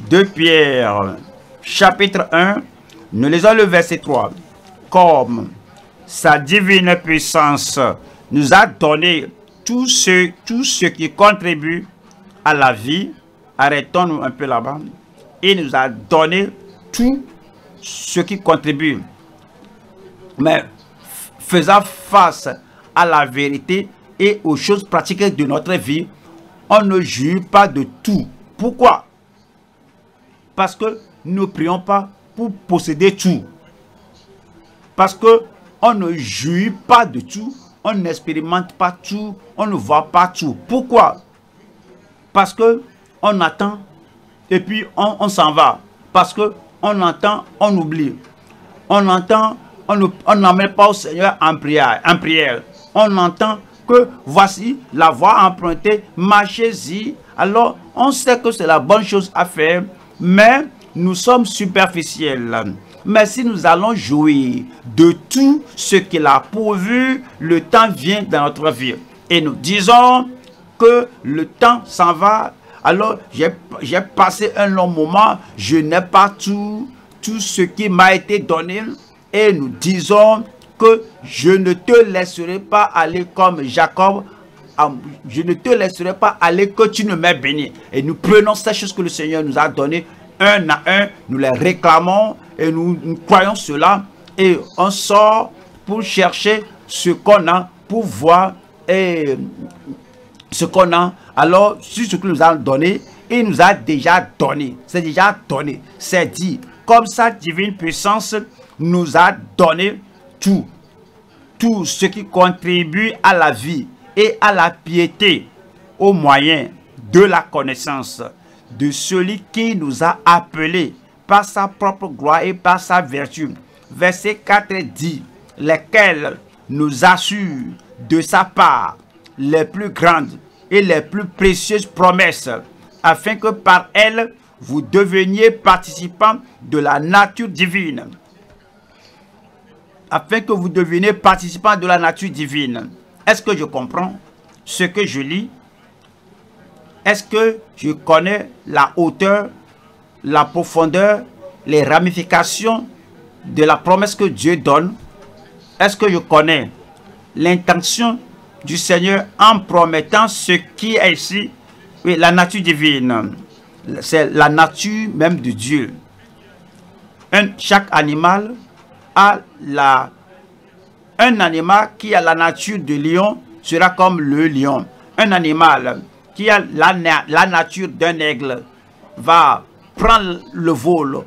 2 Pierre chapitre 1. Nous lisons le verset 3. Comme sa divine puissance nous a donné tout ce, qui contribue à la vie. Arrêtons-nous un peu là-bas. Il nous a donné tout ce qui contribue. Mais faisant face à la vérité, et aux choses pratiques de notre vie, on ne jouit pas de tout. Pourquoi? Parce que nous ne prions pas pour posséder tout. Parce que on ne jouit pas de tout, on n'expérimente pas tout, on ne voit pas tout. Pourquoi? Parce que on attend et puis on, s'en va. Parce que on entend, on oublie. On entend, on n'emmène pas au Seigneur en prière. En prière. On entend, que voici la voie empruntée, marchez-y. Alors, on sait que c'est la bonne chose à faire, mais nous sommes superficiels. Mais si nous allons jouir de tout ce qu'il a pourvu, le temps vient dans notre vie. Et nous disons que le temps s'en va. Alors, j'ai passé un long moment, je n'ai pas tout, tout ce qui m'a été donné. Et nous disons que je ne te laisserai pas aller comme Jacob. Je ne te laisserai pas aller que tu ne m'aies béni. Et nous prenons ces choses que le Seigneur nous a données un à un. Nous les réclamons et nous, croyons cela. Et on sort pour chercher ce qu'on a, pour voir et ce qu'on a. Alors, sur ce qu'il nous a donné, il nous a déjà donné. C'est déjà donné. C'est dit. Comme sa divine puissance nous a donné tout, tout ce qui contribue à la vie et à la piété au moyen de la connaissance de celui qui nous a appelés par sa propre gloire et par sa vertu. Verset 4 dit, lesquels nous assurent de sa part les plus grandes et les plus précieuses promesses, afin que par elles vous deveniez participants de la nature divine afin que vous deveniez participant de la nature divine. Est-ce que je comprends ce que je lis? Est-ce que je connais la hauteur, la profondeur, les ramifications de la promesse que Dieu donne Est-ce que je connais l'intention du Seigneur en promettant ce qui est ici? Oui, la nature divine. C'est la nature même de Dieu. Un, chaque animal la... Un animal qui a la nature de lion sera comme le lion. Un animal qui a la, la nature d'un aigle va prendre le vol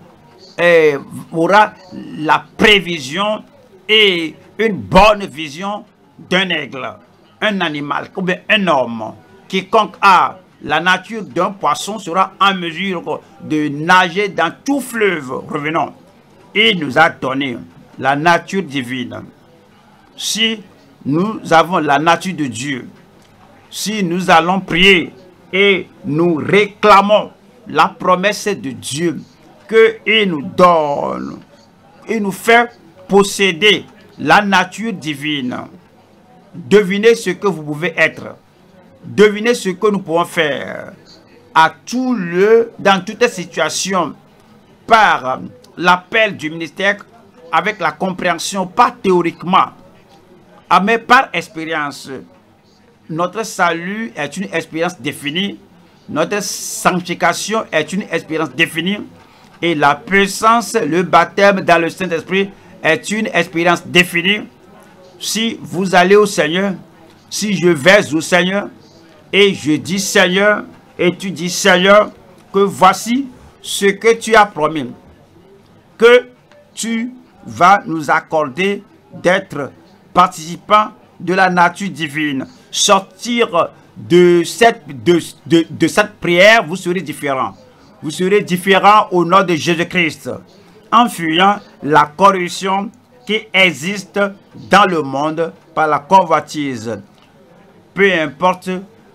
et aura la prévision et une bonne vision d'un aigle. Un animal, un homme, quiconque a la nature d'un poisson sera en mesure de nager dans tout fleuve. Revenons. Il nous a donné la nature divine. Si nous avons la nature de Dieu, si nous allons prier et nous réclamons la promesse de Dieu qu'il nous donne, il nous fait posséder la nature divine. Devinez ce que vous pouvez être. Devinez ce que nous pouvons faire. à tout lieu, dans toutes situations, par l'appel du ministère, avec la compréhension, pas théoriquement, ah, mais par expérience. Notre salut est une expérience définie. Notre sanctification est une expérience définie. Et la puissance, le baptême dans le Saint-Esprit est une expérience définie. Si vous allez au Seigneur, si je vais au Seigneur, et je dis Seigneur, et tu dis Seigneur, que voici ce que tu as promis, que tu vas nous accorder d'être participants de la nature divine. Sortir de cette, prière, vous serez différent. Vous serez différent au nom de Jésus-Christ. En fuyant la corruption qui existe dans le monde par la convoitise. Peu importe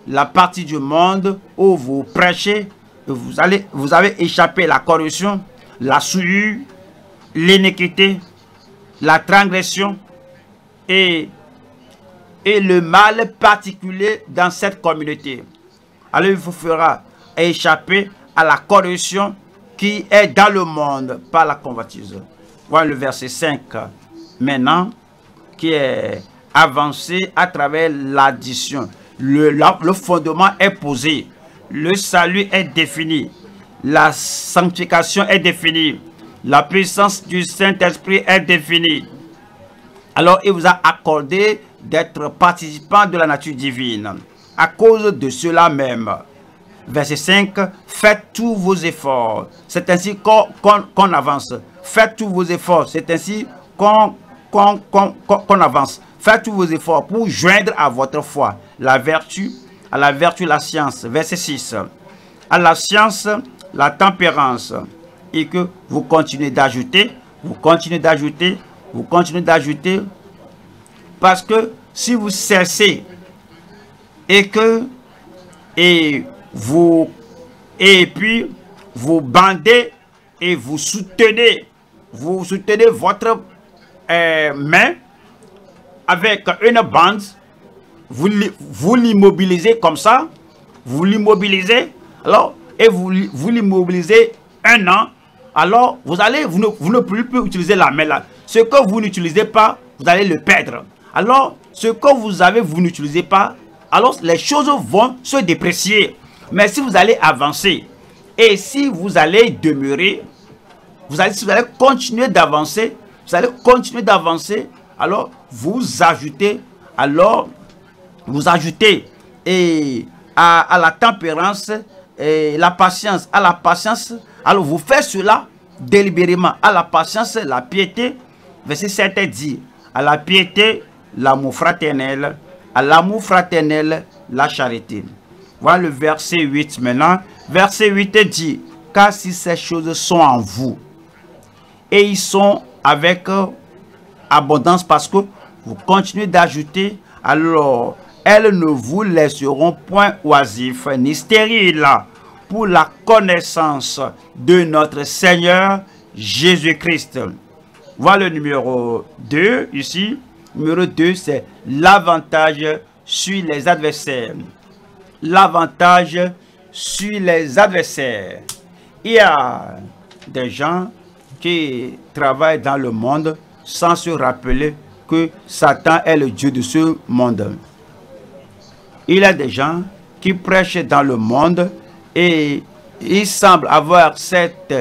la partie du monde où vous prêchez, vous, allez, vous avez échappé la corruption, la souillure, l'iniquité, la transgression et, et le mal particulier dans cette communauté. Alors il vous fera échapper à la corruption qui est dans le monde par la convoitise. Voilà le verset 5 maintenant qui est avancé à travers l'addition. Le, le fondement est posé. Le salut est défini. La sanctification est définie. La puissance du Saint-Esprit est définie. Alors il vous a accordé d'être participant de la nature divine. À cause de cela même. Verset 5. Faites tous vos efforts. C'est ainsi qu'on avance. Faites tous vos efforts. C'est ainsi qu'on avance. Faites tous vos efforts pour joindre à votre foi la vertu, à la vertu la science. Verset 6. À la science, la tempérance et que vous continuez d'ajouter, vous continuez d'ajouter, vous continuez d'ajouter, parce que si vous cessez et que et vous et puis vous bandez et vous soutenez, vous soutenez votre euh, main avec une bande, vous, vous l'immobilisez comme ça, vous l'immobilisez, alors, et vous, vous l'immobilisez un an, alors vous allez, vous ne, vous ne pouvez plus utiliser la main là. Ce que vous n'utilisez pas, vous allez le perdre. Alors, ce que vous avez, vous n'utilisez pas, alors les choses vont se déprécier. Mais si vous allez avancer, et si vous allez demeurer, vous allez, si vous allez continuer d'avancer, vous allez continuer d'avancer, alors vous ajoutez, alors vous ajoutez et à, la tempérance et la patience, à la patience, alors vous faites cela délibérément. À la patience, la piété, verset 7 dit, à la piété, l'amour fraternel, à l'amour fraternel, la charité. Voilà le verset 8 maintenant. Verset 8 dit, car si ces choses sont en vous, et ils sont avec abondance parce que vous continuez d'ajouter, alors elles ne vous laisseront point oisifs ni stériles pour la connaissance de notre Seigneur Jésus-Christ. Voilà le numéro 2 ici. Numéro 2, c'est l'avantage sur les adversaires. L'avantage sur les adversaires. Il y a des gens qui travaillent dans le monde sans se rappeler que Satan est le Dieu de ce monde il y a des gens qui prêchent dans le monde et ils semblent avoir cette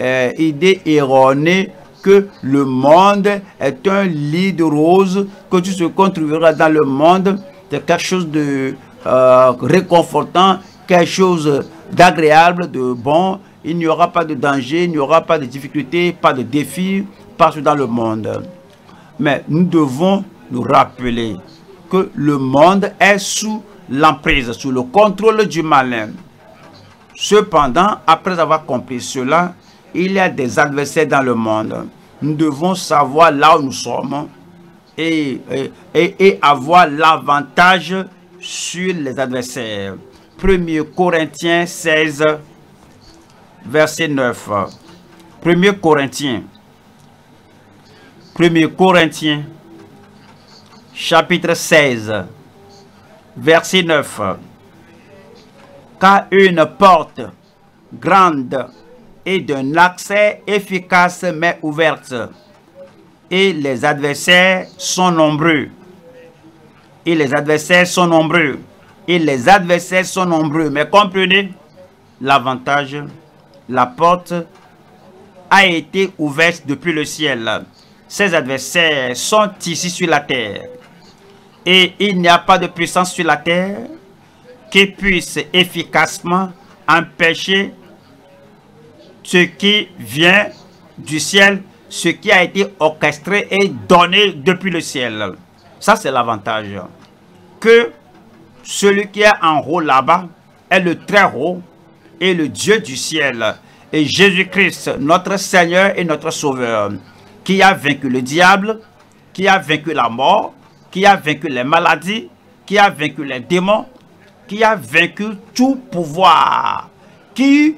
euh, idée erronée que le monde est un lit de rose, que tout ce qu'on trouvera dans le monde, c'est quelque chose de euh, réconfortant, quelque chose d'agréable, de bon. Il n'y aura pas de danger, il n'y aura pas de difficultés, pas de défis partout dans le monde. Mais nous devons nous rappeler que le monde est sous l'emprise, sous le contrôle du malin. Cependant, après avoir compris cela, il y a des adversaires dans le monde. Nous devons savoir là où nous sommes et, avoir l'avantage sur les adversaires. 1 Corinthiens 16, verset 9. 1 Corinthiens. 1 Corinthiens, chapitre 16 verset 9. car une porte grande et d'un accès efficace mais ouverte. Et les adversaires sont nombreux. Et les adversaires sont nombreux. Et les adversaires sont nombreux. Mais comprenez l'avantage. La porte a été ouverte depuis le ciel. Ces adversaires sont ici sur la terre. Et il n'y a pas de puissance sur la terre qui puisse efficacement empêcher ce qui vient du ciel, ce qui a été orchestré et donné depuis le ciel. Ça, c'est l'avantage. Que celui qui est en haut là-bas est le très haut et le Dieu du ciel. Et Jésus-Christ, notre Seigneur et notre Sauveur, qui a vaincu le diable, qui a vaincu la mort, qui a vaincu les maladies, qui a vaincu les démons, qui a vaincu tout pouvoir, qui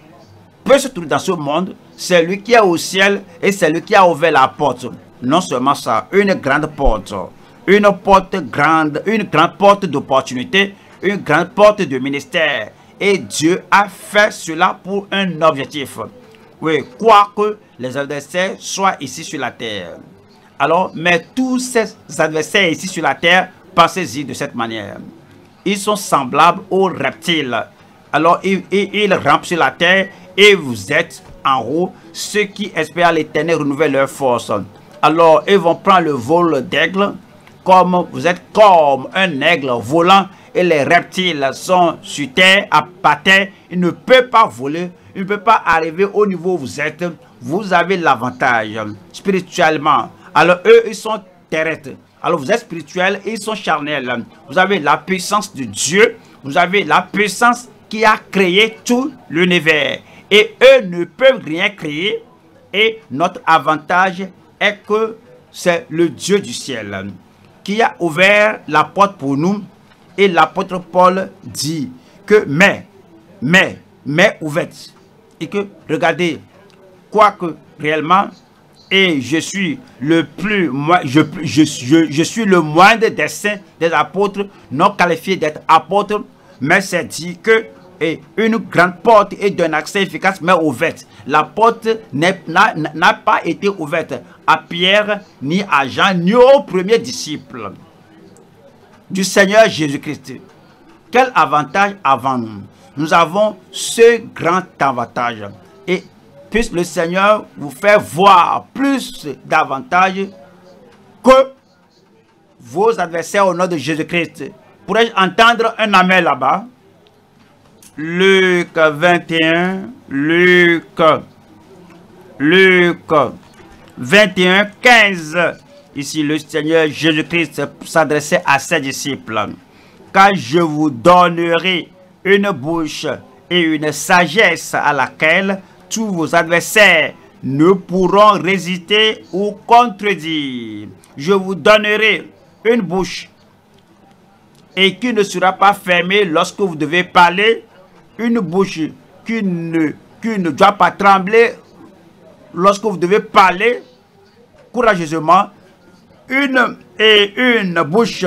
peut se trouver dans ce monde, c'est lui qui est au ciel et c'est lui qui a ouvert la porte. Non seulement ça, une grande porte, une porte grande, une grande porte d'opportunité, une grande porte de ministère. Et Dieu a fait cela pour un objectif. Oui, quoi que les adversaires soient ici sur la terre. Alors, mais tous ces adversaires ici sur la terre, pensez-y de cette manière. Ils sont semblables aux reptiles. Alors, ils, ils rampent sur la terre et vous êtes en haut, ceux qui espèrent l'éternel renouveler leur force. Alors, ils vont prendre le vol d'aigle, comme vous êtes comme un aigle volant, et les reptiles sont sur terre, à terre, ils ne peuvent pas voler, ils ne peuvent pas arriver au niveau où vous êtes. Vous avez l'avantage spirituellement. Alors, eux, ils sont terrestres. Alors, vous êtes spirituels ils sont charnels. Vous avez la puissance de Dieu. Vous avez la puissance qui a créé tout l'univers et eux ne peuvent rien créer. Et notre avantage est que c'est le Dieu du ciel qui a ouvert la porte pour nous. Et l'apôtre Paul dit que mais, mais, mais ouverte. Et que, regardez, quoique réellement, et je suis le plus, je, je, je, je suis le moindre des saints, des apôtres, non qualifié d'être apôtre, mais c'est dit que et une grande porte est d'un accès efficace mais ouverte. La porte n'a pas été ouverte à Pierre, ni à Jean, ni aux premiers disciples du Seigneur Jésus-Christ. Quel avantage avons-nous? Nous avons ce grand avantage. Et puisse le Seigneur vous faire voir plus d'avantages que vos adversaires au nom de Jésus-Christ. Pourrais-je entendre un amen là-bas? Luc 21, Luc, Luc 21, 15. Ici, le Seigneur Jésus-Christ s'adressait à ses disciples. Car je vous donnerai une bouche et une sagesse à laquelle tous vos adversaires ne pourront résister ou contredire. Je vous donnerai une bouche et qui ne sera pas fermée lorsque vous devez parler une bouche qui ne, qui ne doit pas trembler lorsque vous devez parler courageusement, une et une bouche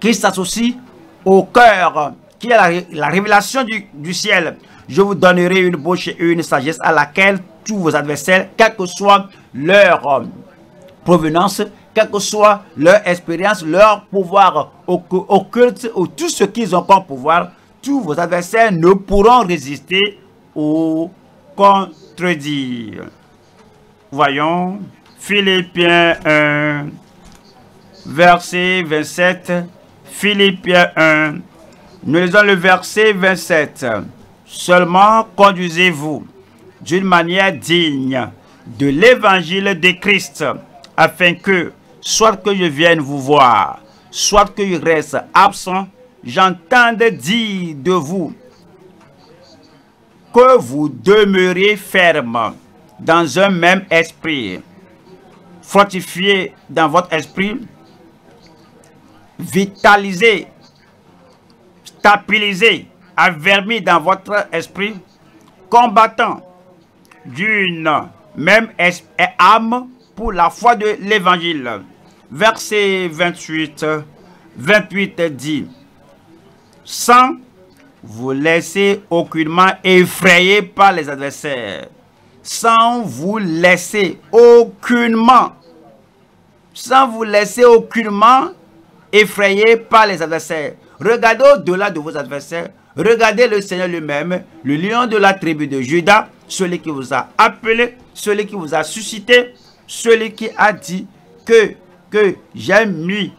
qui s'associe au cœur, qui est la, révélation du, du, ciel. Je vous donnerai une bouche et une sagesse à laquelle tous vos adversaires, quelle que soit leur provenance, quelle que soit leur expérience, leur pouvoir occulte ou tout ce qu'ils ont comme pouvoir, tous vos adversaires ne pourront résister ou contredire. Voyons, Philippiens 1, verset 27. Philippiens 1, nous lisons le verset 27. Seulement conduisez-vous d'une manière digne de l'évangile de Christ, afin que, soit que je vienne vous voir, soit que je reste absent, j'entends dire de vous que vous demeurez ferme dans un même esprit, fortifié dans votre esprit, vitalisé, stabilisé, affermi dans votre esprit, combattant d'une même âme pour la foi de l'évangile. Verset 28, 28 dit, sans vous laisser aucunement effrayer par les adversaires. Sans vous laisser aucunement, sans vous laisser aucunement effrayer par les adversaires. Regardez au-delà de vos adversaires. Regardez le Seigneur lui-même, le lion de la tribu de Judas, celui qui vous a appelé, celui qui vous a suscité, celui qui a dit que, que j'ai mis,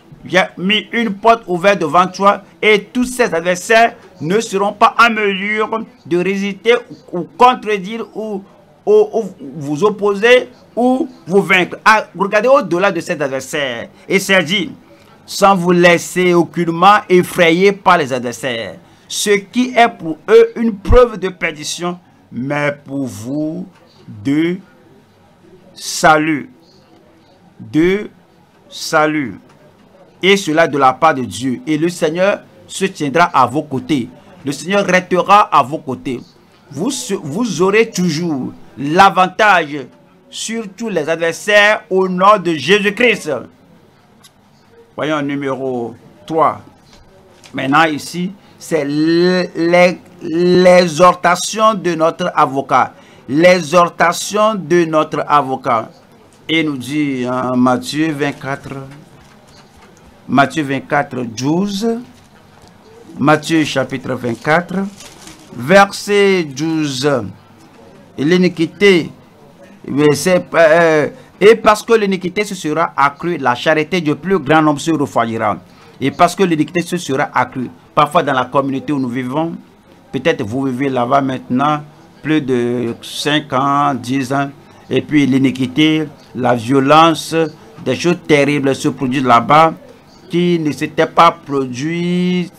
mis une porte ouverte devant toi et tous ces adversaires ne seront pas en mesure de résister ou contredire ou, vous opposer ou vous vaincre. Ah, regardez au-delà de cet adversaire. Et c'est dit, sans vous laisser aucunement effrayer par les adversaires. Ce qui est pour eux une preuve de perdition, mais pour vous de salut. De salut. Et cela de la part de Dieu. Et le Seigneur se tiendra à vos côtés. Le Seigneur restera à vos côtés. Vous, vous aurez toujours l'avantage sur tous les adversaires au nom de Jésus-Christ. Voyons numéro 3. Maintenant ici, c'est l'exhortation de notre avocat. L'exhortation de notre avocat. Et nous dit en Matthieu 24, Matthieu 24, 12, Matthieu chapitre 24, verset 12. L'iniquité, euh, et parce que l'iniquité se sera accrue, la charité du plus grand nombre se refroidira. Et parce que l'iniquité se sera accrue, parfois dans la communauté où nous vivons, peut-être vous vivez là-bas maintenant plus de 5 ans, 10 ans, et puis l'iniquité, la violence, des choses terribles se produisent là-bas qui ne s'étaient pas produites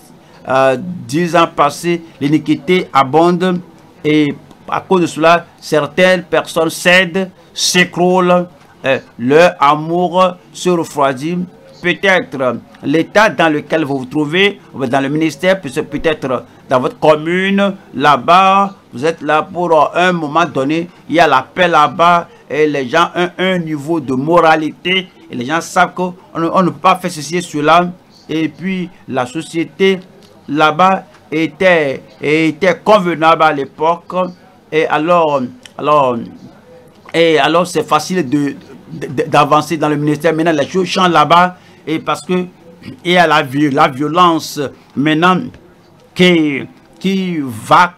euh, 10 ans passés. L'iniquité abonde et à cause de cela, certaines personnes cèdent, s'écroulent, euh, leur amour se refroidit. Peut-être l'état dans lequel vous vous trouvez, dans le ministère, peut-être dans votre commune, là-bas, vous êtes là pour un moment donné, il y a la paix là-bas et les gens ont un niveau de moralité les gens savent qu'on ne peut pas faire ceci et cela. Et puis la société là-bas était, était convenable à l'époque. Et alors, alors, et alors c'est facile de, d'avancer dans le ministère. Maintenant, les choses changent là-bas. Et parce que il y a la, la violence maintenant qui, qui va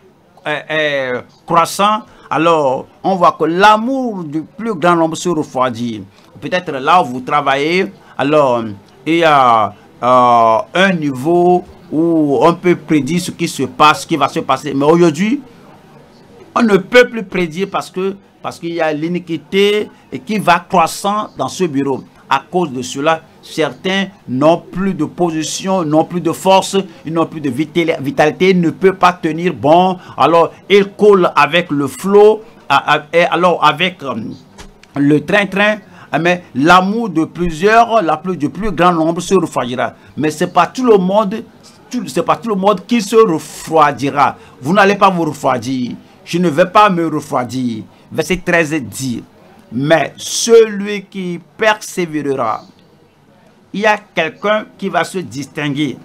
euh, euh, croissant. Alors, on voit que l'amour du plus grand nombre se refroidit. Peut-être là où vous travaillez, alors il y a euh, un niveau où on peut prédire ce qui se passe, ce qui va se passer. Mais aujourd'hui, on ne peut plus prédire parce que parce qu'il y a l'iniquité qui va croissant dans ce bureau. À cause de cela, certains n'ont plus de position, n'ont plus de force, ils n'ont plus de vitalité, ne peuvent pas tenir bon. Alors, ils coulent avec le flot, alors avec euh, le train-train, mais l'amour de plusieurs, la plus du plus grand nombre se refroidira. Mais c'est pas tout le monde, c'est pas tout le monde qui se refroidira. Vous n'allez pas vous refroidir. Je ne vais pas me refroidir verset 13 dit, mais celui qui persévérera, il y a quelqu'un qui va se distinguer.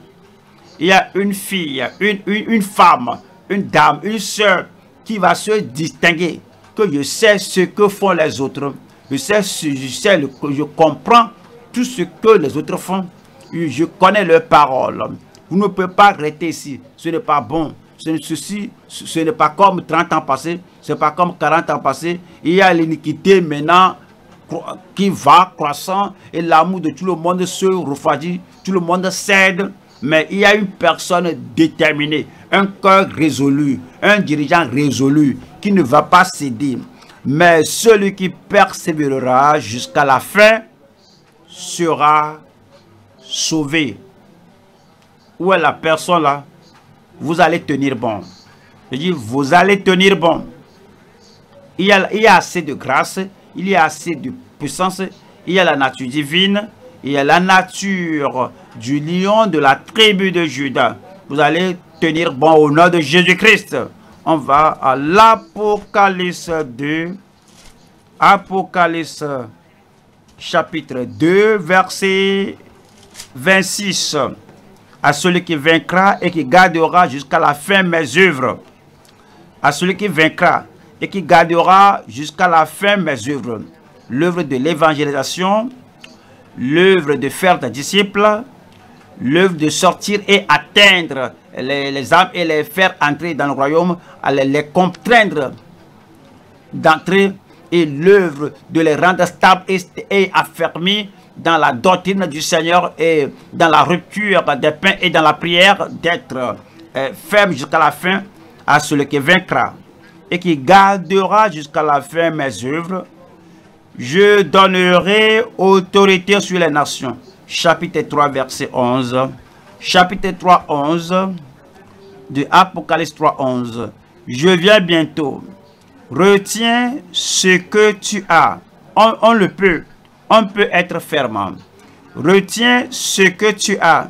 Il y a une fille, une, une, femme, une dame, une soeur qui va se distinguer. Que je sais ce que font les autres. Je sais, je sais, je comprends tout ce que les autres font. Je connais leurs paroles. Vous ne pouvez pas arrêter ici. Ce n'est pas bon. Ceci, ce n'est pas comme 30 ans passés, ce n'est pas comme 40 ans passés. Il y a l'iniquité maintenant qui va croissant et l'amour de tout le monde se refroidit, tout le monde cède. Mais il y a une personne déterminée, un cœur résolu, un dirigeant résolu qui ne va pas céder. Mais celui qui persévérera jusqu'à la fin sera sauvé. Où est la personne là? Vous allez tenir bon. Je dis, vous allez tenir bon. Il y, a, assez de grâce, il y a assez de puissance, il y a la nature divine, il y a la nature du lion de la tribu de Judas. Vous allez tenir bon au nom de Jésus-Christ. On va à l'Apocalypse 2. Apocalypse chapitre 2, verset 26. à celui qui vaincra et qui gardera jusqu'à la fin mes œuvres. À celui qui vaincra et qui gardera jusqu'à la fin mes œuvres. L'œuvre de l'évangélisation, l'œuvre de faire des disciples, l'œuvre de sortir et atteindre les, âmes et les faire entrer dans le royaume, les, contraindre d'entrer et l'œuvre de les rendre stables et, et affermis dans la doctrine du Seigneur et dans la rupture des pains et dans la prière d'être euh, ferme jusqu'à la fin à celui qui vaincra et qui gardera jusqu'à la fin mes œuvres. Je donnerai autorité sur les nations. Chapitre 3, verset 11. Chapitre 3, 11 de Apocalypse 3, 11. Je viens bientôt. Retiens ce que tu as. on le peut on peut être ferme. Retiens ce que tu as.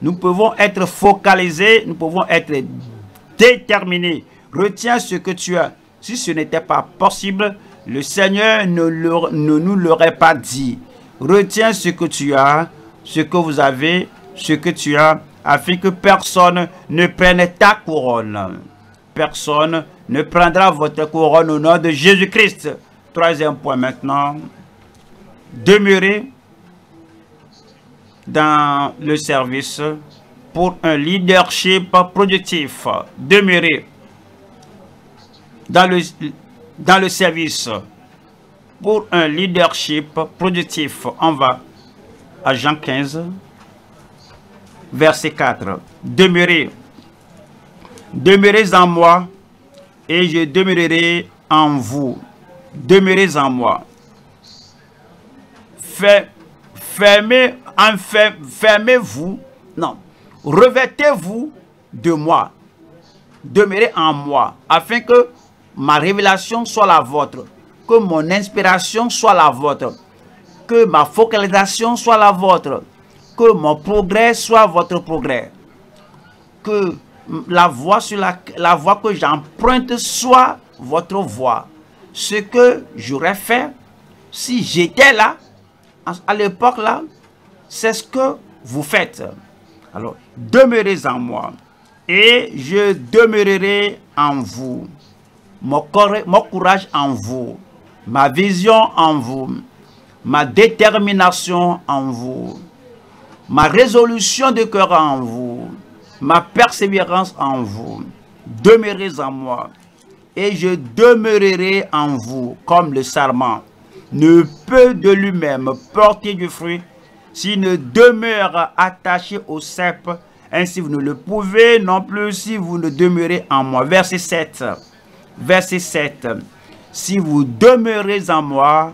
Nous pouvons être focalisés, nous pouvons être déterminés. Retiens ce que tu as. Si ce n'était pas possible, le Seigneur ne, ne nous l'aurait pas dit. Retiens ce que tu as, ce que vous avez, ce que tu as, afin que personne ne prenne ta couronne. Personne ne prendra votre couronne au nom de Jésus-Christ. Troisième point maintenant demeurer dans le service pour un leadership productif. Demeurer dans le, dans le service pour un leadership productif. On va à Jean 15, verset 4. Demeurez. Demeurez en moi et je demeurerai en vous. Demeurez en moi fermez, fermez-vous, non, revêtez-vous de moi, demeurez en moi, afin que ma révélation soit la vôtre, que mon inspiration soit la vôtre, que ma focalisation soit la vôtre, que mon progrès soit votre progrès, que la voie, que j'emprunte soit votre voie. Ce que j'aurais fait si j'étais là, à l'époque là, c'est ce que vous faites. Alors, demeurez en moi et je demeurerai en vous. Mon, mon courage en vous, ma vision en vous, ma détermination en vous, ma résolution de cœur en vous, ma persévérance en vous. Demeurez en moi et je demeurerai en vous comme le serment ne peut de lui-même porter du fruit s'il ne demeure attaché au cep. Ainsi, vous ne le pouvez non plus si vous ne demeurez en moi. Verset 7. Verset 7. Si vous demeurez en moi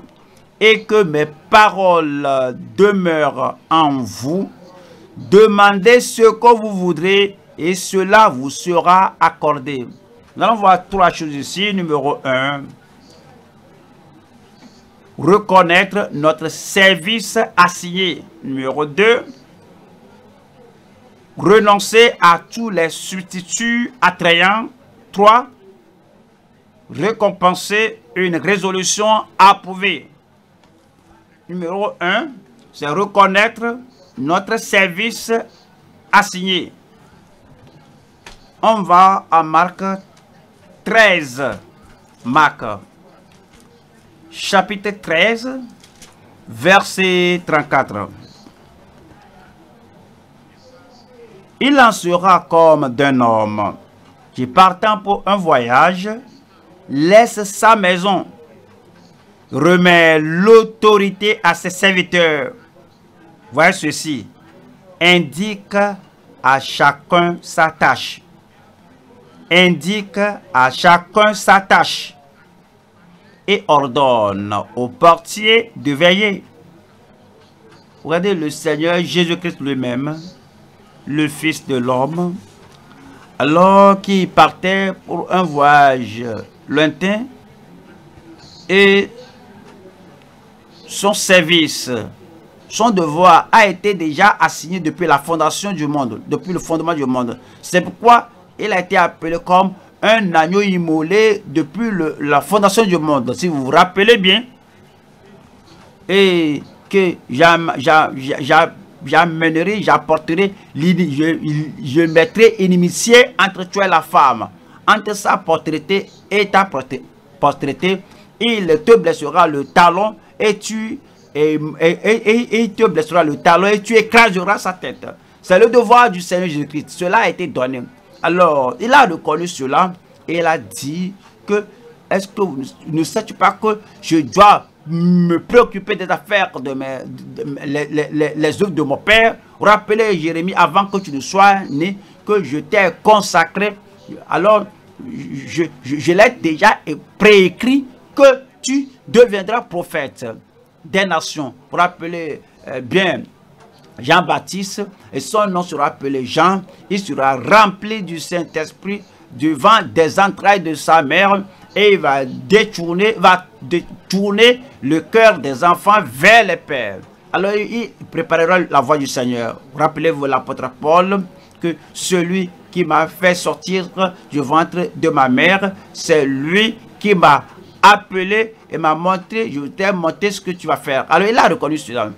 et que mes paroles demeurent en vous, demandez ce que vous voudrez et cela vous sera accordé. Nous allons voir trois choses ici. Numéro 1 reconnaître notre service assigné. Numéro 2, renoncer à tous les substituts attrayants. 3, récompenser une résolution approuvée. Numéro 1, c'est reconnaître notre service assigné. On va à Marc 13. Marc chapitre 13, verset 34. Il en sera comme d'un homme qui partant pour un voyage laisse sa maison, remet l'autorité à ses serviteurs. Voyez ceci, indique à chacun sa tâche. Indique à chacun sa tâche et ordonne au portier de veiller. Regardez le Seigneur Jésus-Christ lui-même, le Fils de l'homme, alors qu'il partait pour un voyage lointain et son service, son devoir a été déjà assigné depuis la fondation du monde, depuis le fondement du monde. C'est pourquoi il a été appelé comme un agneau immolé depuis la fondation du monde. Si vous vous rappelez bien, et que j'amènerai, j'apporterai, je, je mettrai inimitié entre toi et la femme, entre sa portraité et ta portraité. Il te blessera le talon et tu et, et, et, te blessera le talon et tu écraseras sa tête. C'est le devoir du Seigneur Jésus-Christ. Cela a été donné. Alors, il a reconnu cela et il a dit que est-ce que vous ne savez pas que je dois me préoccuper des affaires de, mes, les, les, œuvres de mon père? Rappelez Jérémie avant que tu ne sois né, que je t'ai consacré. Alors, je, l'ai déjà préécrit que tu deviendras prophète des nations. Vous rappelez euh, bien Jean-Baptiste, et son nom sera appelé Jean. Il sera rempli du Saint-Esprit devant des entrailles de sa mère et il va détourner, va détourner le cœur des enfants vers les pères. Alors il préparera la voie du Seigneur. Rappelez-vous l'apôtre Paul que celui qui m'a fait sortir du ventre de ma mère, c'est lui qui m'a appelé et m'a montré, je t'ai montré ce que tu vas faire. Alors il a reconnu cela.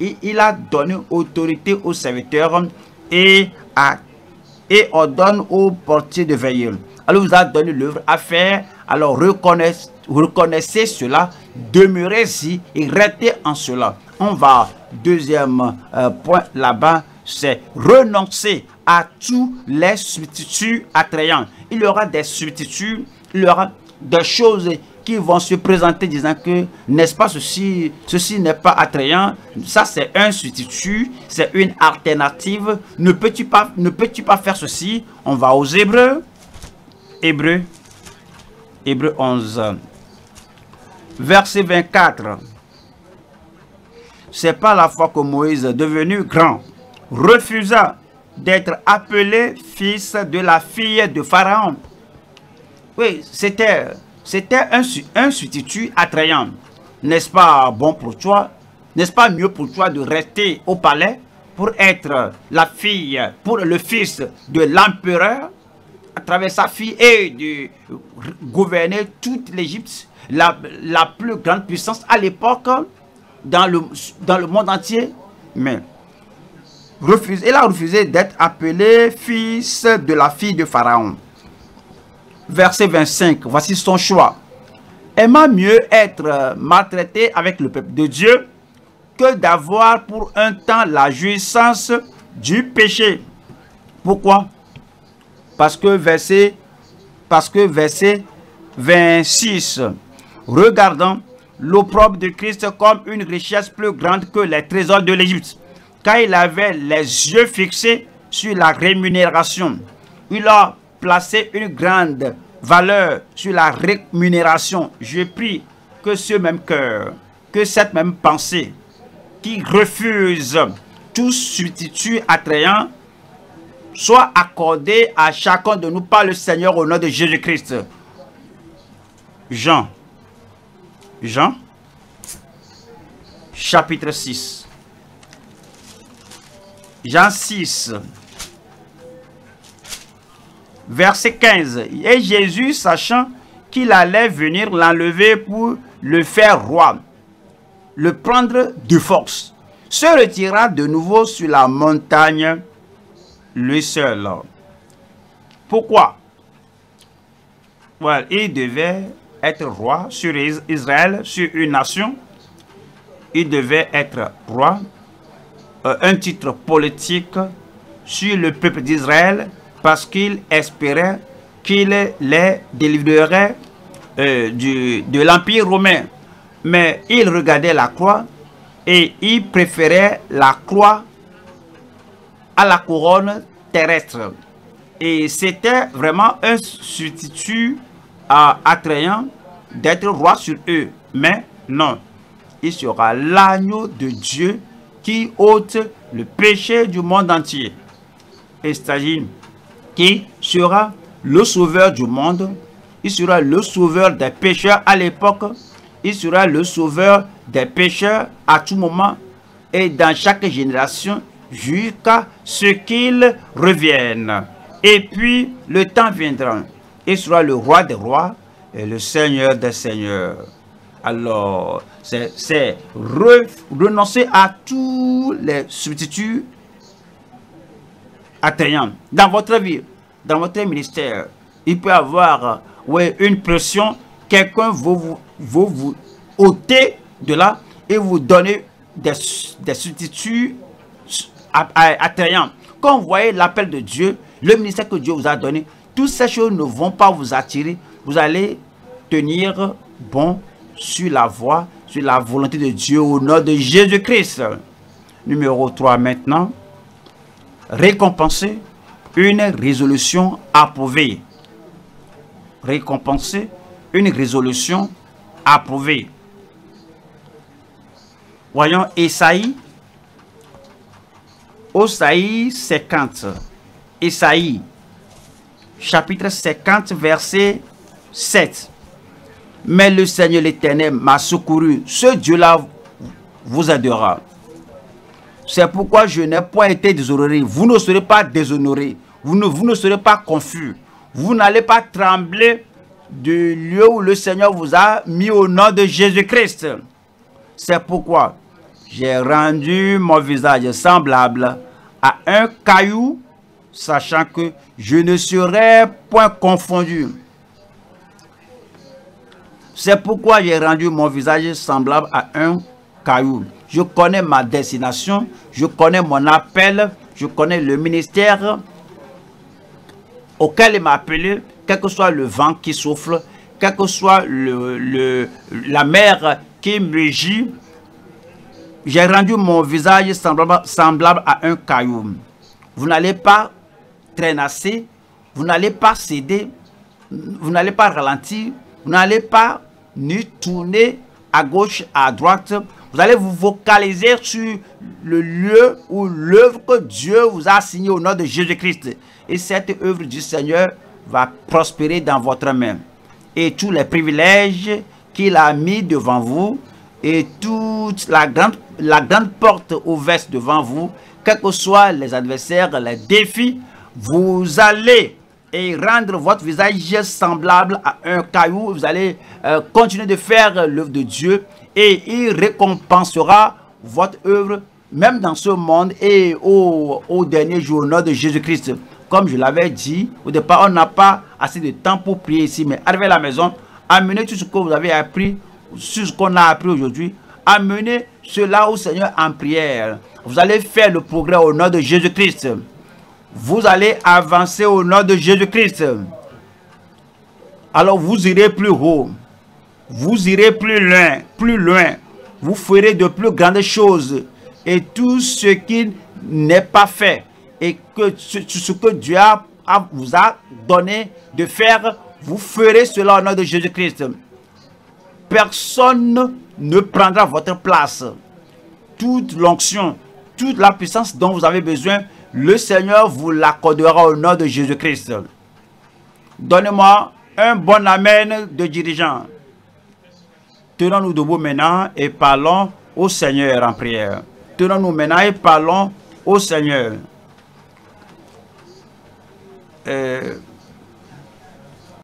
Il, il a donné autorité aux serviteurs et, à, et ordonne aux portiers de veiller. Alors vous a donné l'œuvre à faire alors reconnaissez, reconnaissez cela, demeurez-y et restez en cela. On va, deuxième euh, point là-bas, c'est renoncer à tous les substituts attrayants. Il y aura des substituts, il y aura des choses qui vont se présenter disant que, n'est-ce pas, ceci, ceci n'est pas attrayant. Ça, c'est un substitut, c'est une alternative. Ne peux-tu pas, faire ceci? On va aux Hébreux. Hébreux Hébreu 11, verset 24. C'est pas la fois que Moïse, devenu grand, refusa d'être appelé fils de la fille de Pharaon. Oui, c'était un, un substitut attrayant. N'est-ce pas bon pour toi? N'est-ce pas mieux pour toi de rester au palais pour être la fille, pour le fils de l'empereur à travers sa fille et de gouverner toute l'Égypte, la, la, plus grande puissance à l'époque dans le, dans le monde entier? Mais refuse, il a refusé d'être appelé fils de la fille de Pharaon. Verset 25, voici son choix. Aimant mieux être maltraité avec le peuple de Dieu que d'avoir pour un temps la jouissance du péché. Pourquoi? Parce que verset, parce que verset 26, regardant l'opprobre de Christ comme une richesse plus grande que les trésors de l'Égypte, car il avait les yeux fixés sur la rémunération. Il a placé une grande valeur sur la rémunération. Je prie que ce même cœur, que cette même pensée qui refuse tout substitut attrayant soit accordé à chacun de nous par le Seigneur au nom de Jésus-Christ. Jean. Jean. Chapitre 6. Jean 6. Verset 15. Et Jésus, sachant qu'il allait venir l'enlever pour le faire roi, le prendre de force, se retira de nouveau sur la montagne lui seul. Pourquoi? Il devait être roi sur Israël, sur une nation. Il devait être roi, un titre politique sur le peuple d'Israël parce qu'il espérait qu'il les délivrerait euh, de l'Empire romain. Mais il regardait la croix et il préférait la croix à la couronne terrestre. Et c'était vraiment un substitut attrayant d'être roi sur eux. Mais non, il sera l'agneau de Dieu qui ôte le péché du monde entier. Et c'est-à-dire qui sera le sauveur du monde. Il sera le sauveur des pécheurs à l'époque. Il sera le sauveur des pécheurs à tout moment. Et dans chaque génération, jusqu'à ce qu'il revienne. Et puis le temps viendra. Il sera le roi des rois et le seigneur des seigneurs. Alors, c'est renoncer à tous les substituts atteignants. Dans votre vie, dans votre ministère, il peut y avoir ouais, une pression, quelqu'un veut vous, vous ôter de là et vous donner des, des substituts attrayants. Quand vous voyez l'appel de Dieu, le ministère que Dieu vous a donné, toutes ces choses ne vont pas vous attirer. Vous allez tenir bon sur la voie, sur la volonté de Dieu au nom de Jésus-Christ. Numéro 3 maintenant. Récompenser une résolution approuvée. Récompenser une résolution approuvée. Voyons Esaïe. Osaïe 50. Esaïe chapitre 50 verset 7. Mais le Seigneur l'Éternel m'a secouru. Ce Dieu-là vous aidera. C'est pourquoi je n'ai point été déshonoré. Vous ne serez pas déshonoré. Vous ne, vous serez pas confus. Vous n'allez pas trembler du lieu où le Seigneur vous a mis au nom de Jésus-Christ. C'est pourquoi j'ai rendu mon visage semblable à un caillou, sachant que je ne serai point confondu. C'est pourquoi j'ai rendu mon visage semblable à un caillou. Je connais ma destination, je connais mon appel, je connais le ministère auquel il m'a appelé, quel que soit le vent qui souffle, quel que soit la mer qui me gît, j'ai rendu mon visage semblable, semblable à un caillou. Vous n'allez pas traînasser, vous n'allez pas céder, vous n'allez pas ralentir, vous n'allez pas ni tourner à gauche, à droite. Vous allez vous focaliser sur le lieu ou l'œuvre que Dieu vous a assignée au nom de Jésus-Christ. Et cette œuvre du Seigneur va prospérer dans votre main. Et tous les privilèges qu'il a mis devant vous et toute la grande, la grande porte ouverte devant vous, quels que soient les adversaires, les défis, vous allez et rendre votre visage semblable à un caillou. Vous allez euh, continuer de faire l'œuvre de Dieu et il récompensera votre œuvre même dans ce monde et au, au dernier jour de Jésus-Christ. Comme je l'avais dit, au départ, on n'a pas assez de temps pour prier ici, mais arrivez à la maison, amenez tout ce que vous avez appris, sur ce qu'on a appris aujourd'hui, amenez cela au Seigneur en prière. Vous allez faire le progrès au nom de Jésus-Christ vous allez avancer au nom de Jésus-Christ. Alors vous irez plus haut. Vous irez plus loin, plus loin. Vous ferez de plus grandes choses. Et tout ce qui n'est pas fait et que ce, que Dieu vous a donné de faire, vous ferez cela au nom de Jésus-Christ. Personne ne prendra votre place. Toute l'onction, toute la puissance dont vous avez besoin le Seigneur vous l'accordera au nom de Jésus-Christ. Donnez-moi un bon amen de dirigeant. Tenons-nous debout maintenant et parlons au Seigneur en prière. Tenons-nous maintenant et parlons au Seigneur. Euh,